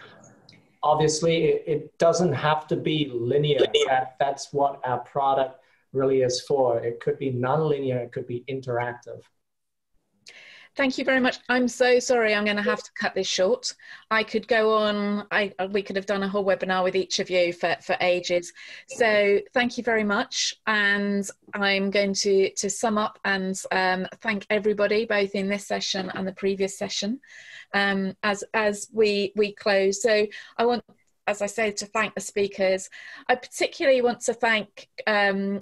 Obviously, it, it, doesn't have to be linear. That, that's what our product really is for. It could be non-linear, it could be interactive. Thank you very much. I'm so sorry. I'm going to have to cut this short. I could go on. I we could have done a whole webinar with each of you for for ages. So thank you very much. And I'm going to to sum up and um, thank everybody both in this session and the previous session um, as as we we close. So I want as I say, to thank the speakers. I particularly want to thank um,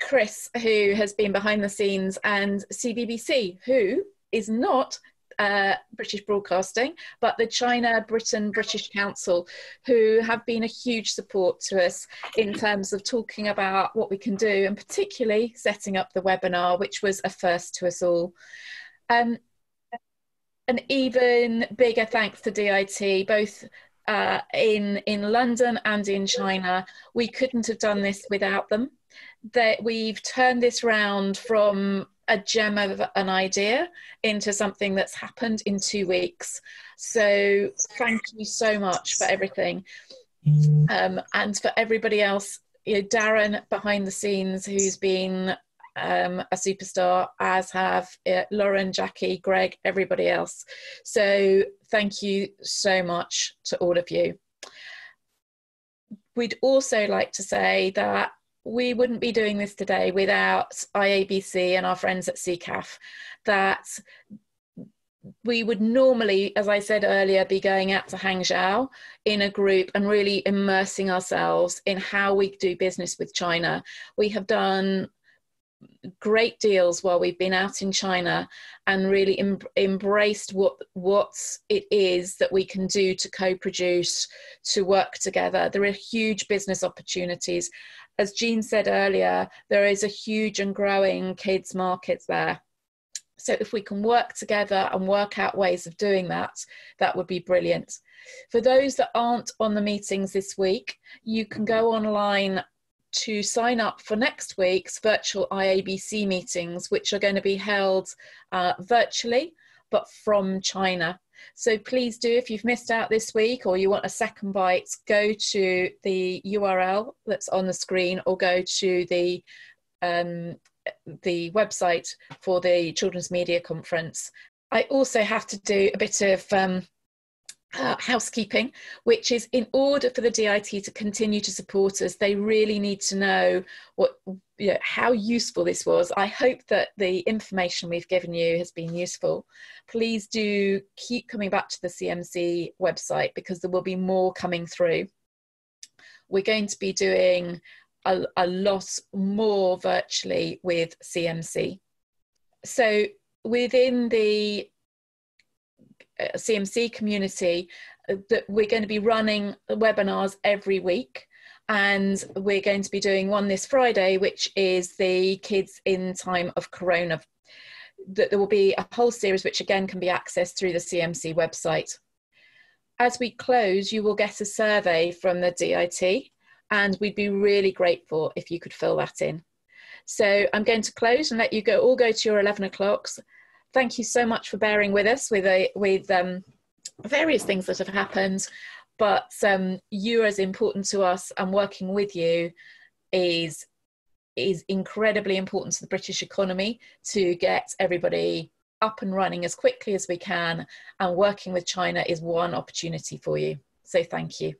Chris, who has been behind the scenes, and CBBC, who is not uh, British Broadcasting, but the China Britain British Council, who have been a huge support to us in terms of talking about what we can do, and particularly setting up the webinar, which was a first to us all. Um, an even bigger thanks to DIT, both uh, in in London and in China. We couldn't have done this without them. That we've turned this round from a gem of an idea into something that's happened in two weeks. So thank you so much for everything. Um, and for everybody else, you know, Darren behind the scenes, who's been um, a superstar, as have uh, Lauren, Jackie, Greg, everybody else. So thank you so much to all of you. We'd also like to say that we wouldn't be doing this today without IABC and our friends at CCAF. That we would normally, as I said earlier, be going out to Hangzhou in a group and really immersing ourselves in how we do business with China. We have done great deals while we've been out in China and really em- embraced what what it is that we can do to co-produce, to work together. There are huge business opportunities. As Jean said earlier, there is a huge and growing kids market there. So if we can work together and work out ways of doing that, that would be brilliant. For those that aren't on the meetings this week, you can go online to sign up for next week's virtual IABC meetings, which are going to be held uh, virtually, but from China. So please do, if you've missed out this week or you want a second bite, go to the URL that's on the screen or go to the um, the website for the Children's Media Conference. I also have to do a bit of um, uh, housekeeping, which is in order for the DIT to continue to support us, they really need to know what you know, how useful this was. I hope that the information we've given you has been useful. Please do keep coming back to the CMC website because there will be more coming through. We're going to be doing a, a lot more virtually with CMC. So within the CMC community uh, that we're going to be running webinars every week and we're going to be doing one this Friday, which is the kids in time of Corona. That there will be a whole series which again can be accessed through the CMC website. As we close, you will get a survey from the DIT, and we'd be really grateful if you could fill that in. So I'm going to close and let you go all go to your 11 o'clocks thank you so much for bearing with us with a, with um, various things that have happened. But um, you're as important to us, and working with you is is incredibly important to the British economy to get everybody up and running as quickly as we can. And working with China is one opportunity for you. So thank you.